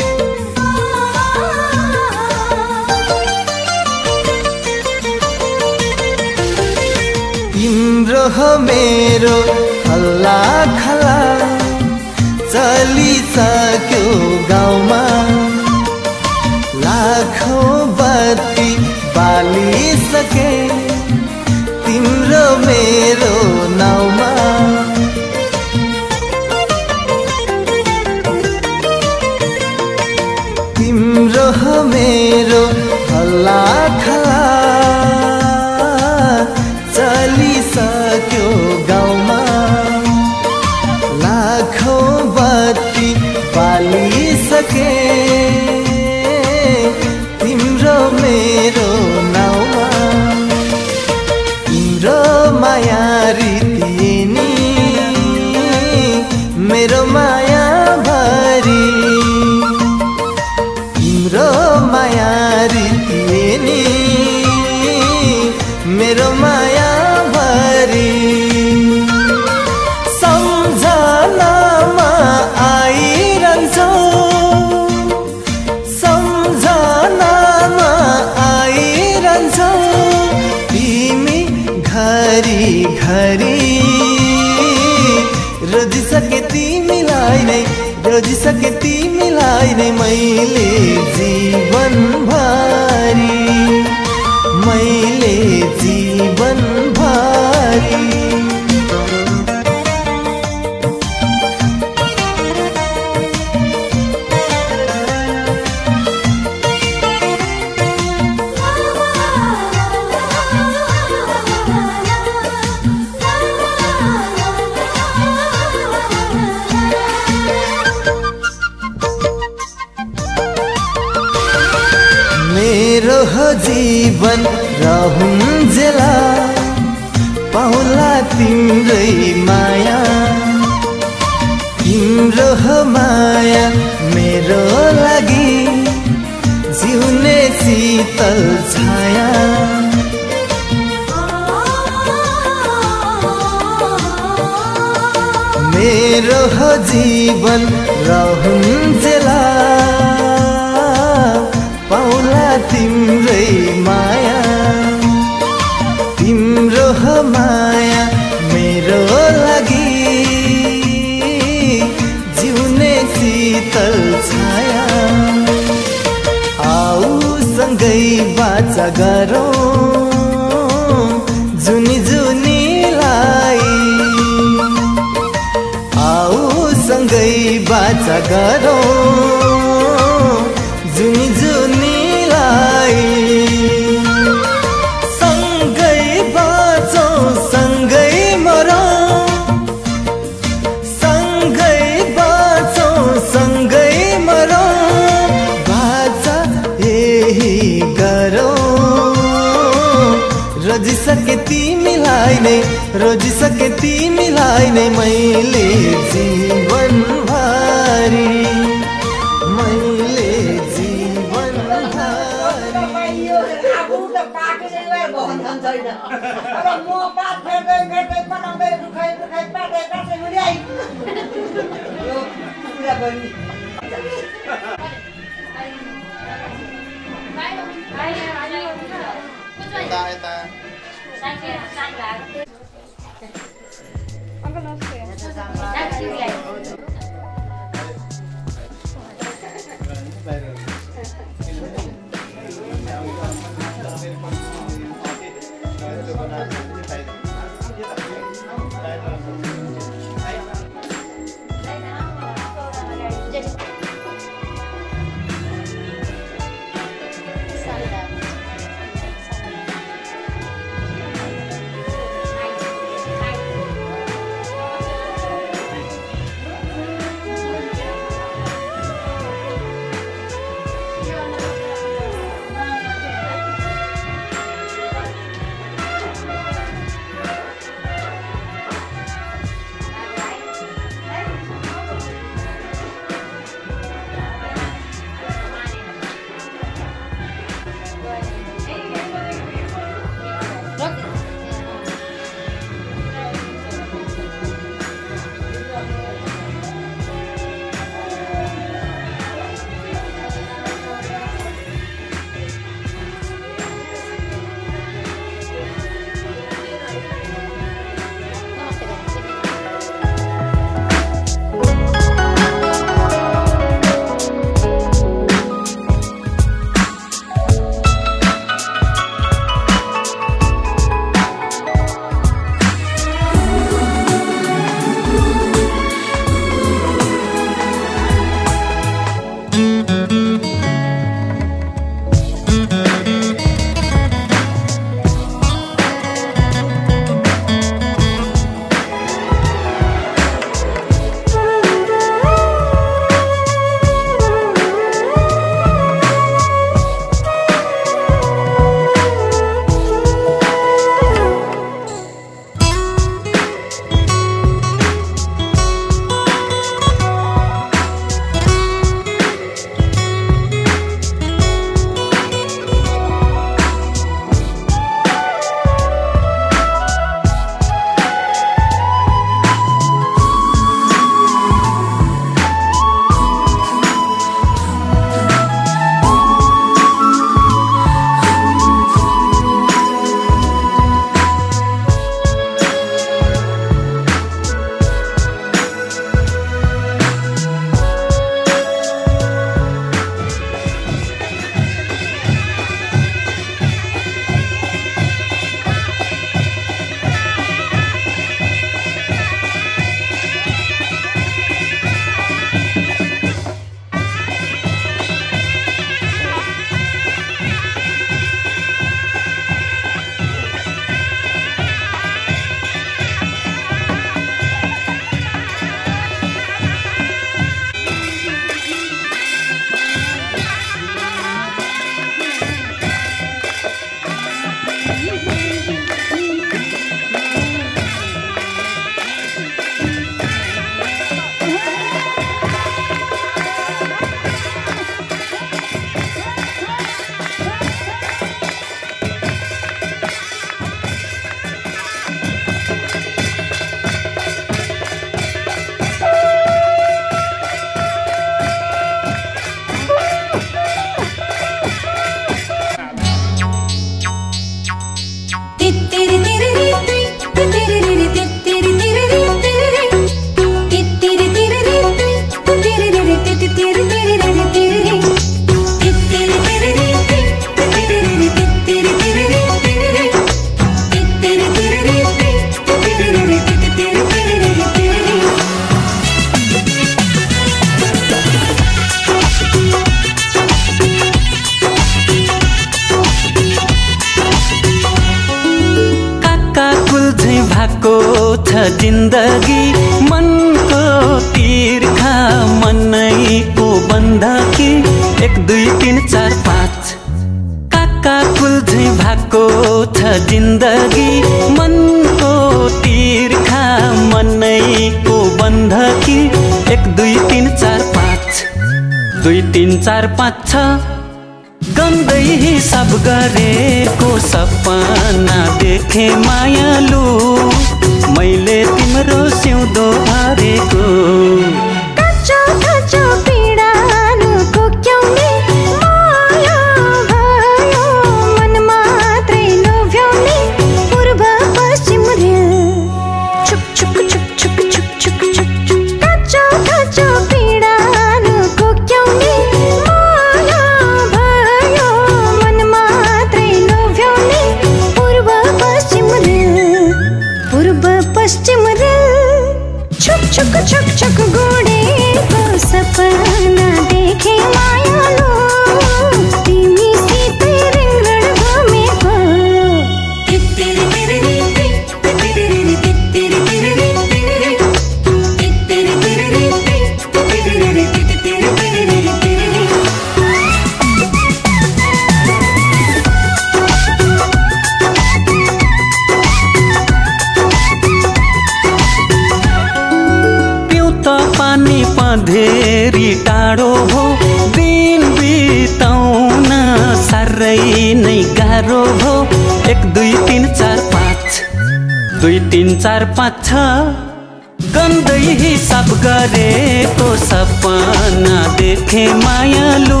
तिमीलेको सपना देखे मायालु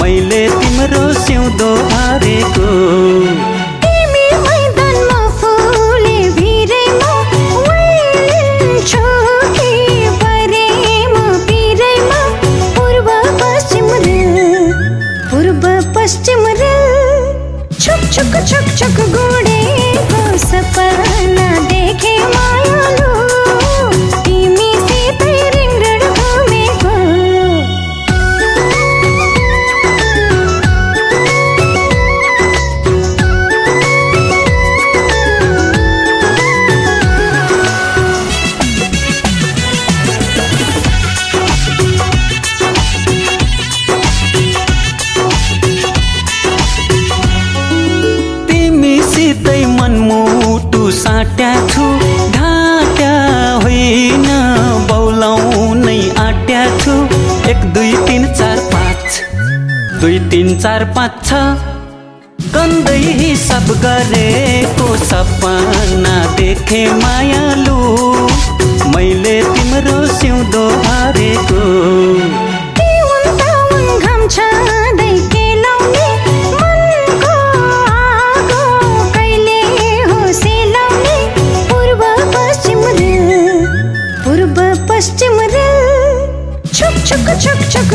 मैले तिम्रो सिउँदो हारेको। चार पाँच छ। गन्दै हिसाब गरेको सपना देखे मायालु। मैले तिम्रो सिउँदो हारेको। पश्चिम रे छुक छुक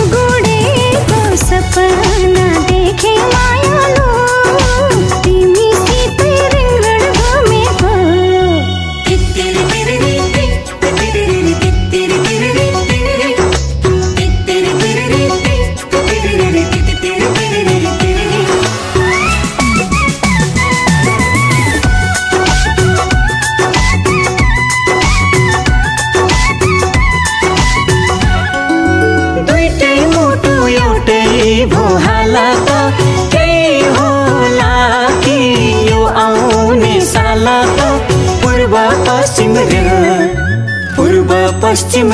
पश्चिम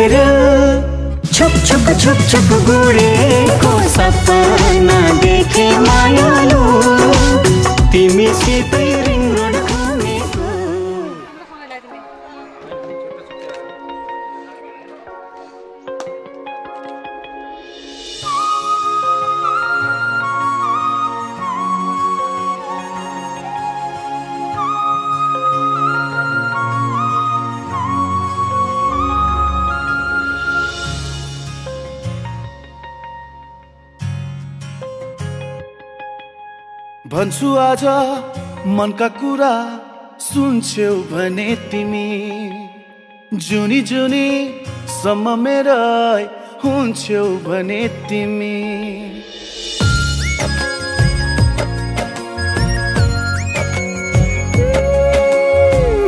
छुप छुप छुप छुप गोरे को सपना देखे माया तिमी से भन्छु आज मनका कुरा सुन्छौ भने तिमी। जुनी जुनी सम्म मेरा हुन्छौ भने तिमी।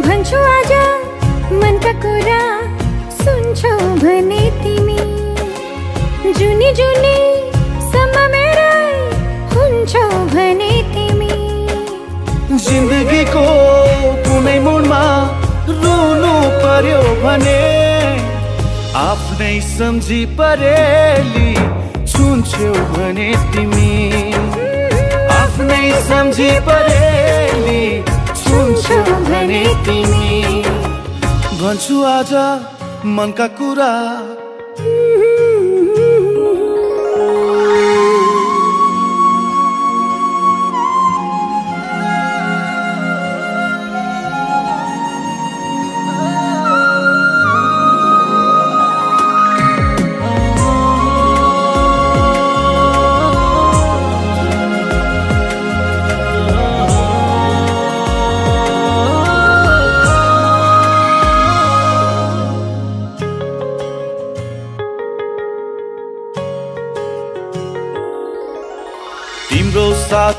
भन्छु आज मनका कुरा सुन्छौ भने पर्यो भने आफ्नै सम्झी परेली छुन्छौ भने तिमी। आफ्नै सम्झी परेली छुन्छौ भने तिमी। भन्छु आज मनका कुरा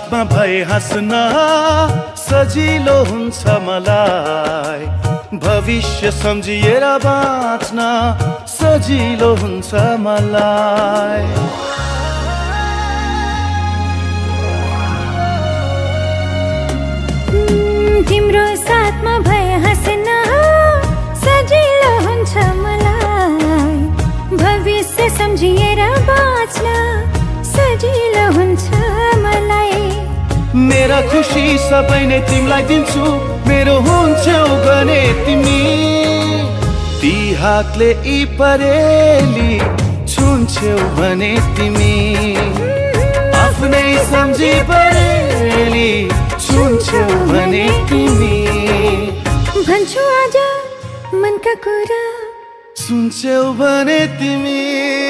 साथमा भए हाँस्न सजिलो हुन्छ मलाई। भविष्य सम्झिएर बाँच्न सजिलो हुन्छ मलाई। तिम्रो साथमा भए हाँस्न सजिलो हुन्छ मलाई। भविष्य सम्झिएर बाँच्न सजिलो हुन्छ मेरा खुसी सबै नै तिमीलाई दिन्छु। मेरो हुन्छौ भने तिमी। ती हातले यी परेली छुन्छौ भने तिमी। आफ्नै सम्झी परेली छुन्छौ भने तिमी। भन्छु आज मनका कुरा। सुन्छौ भने तिमी।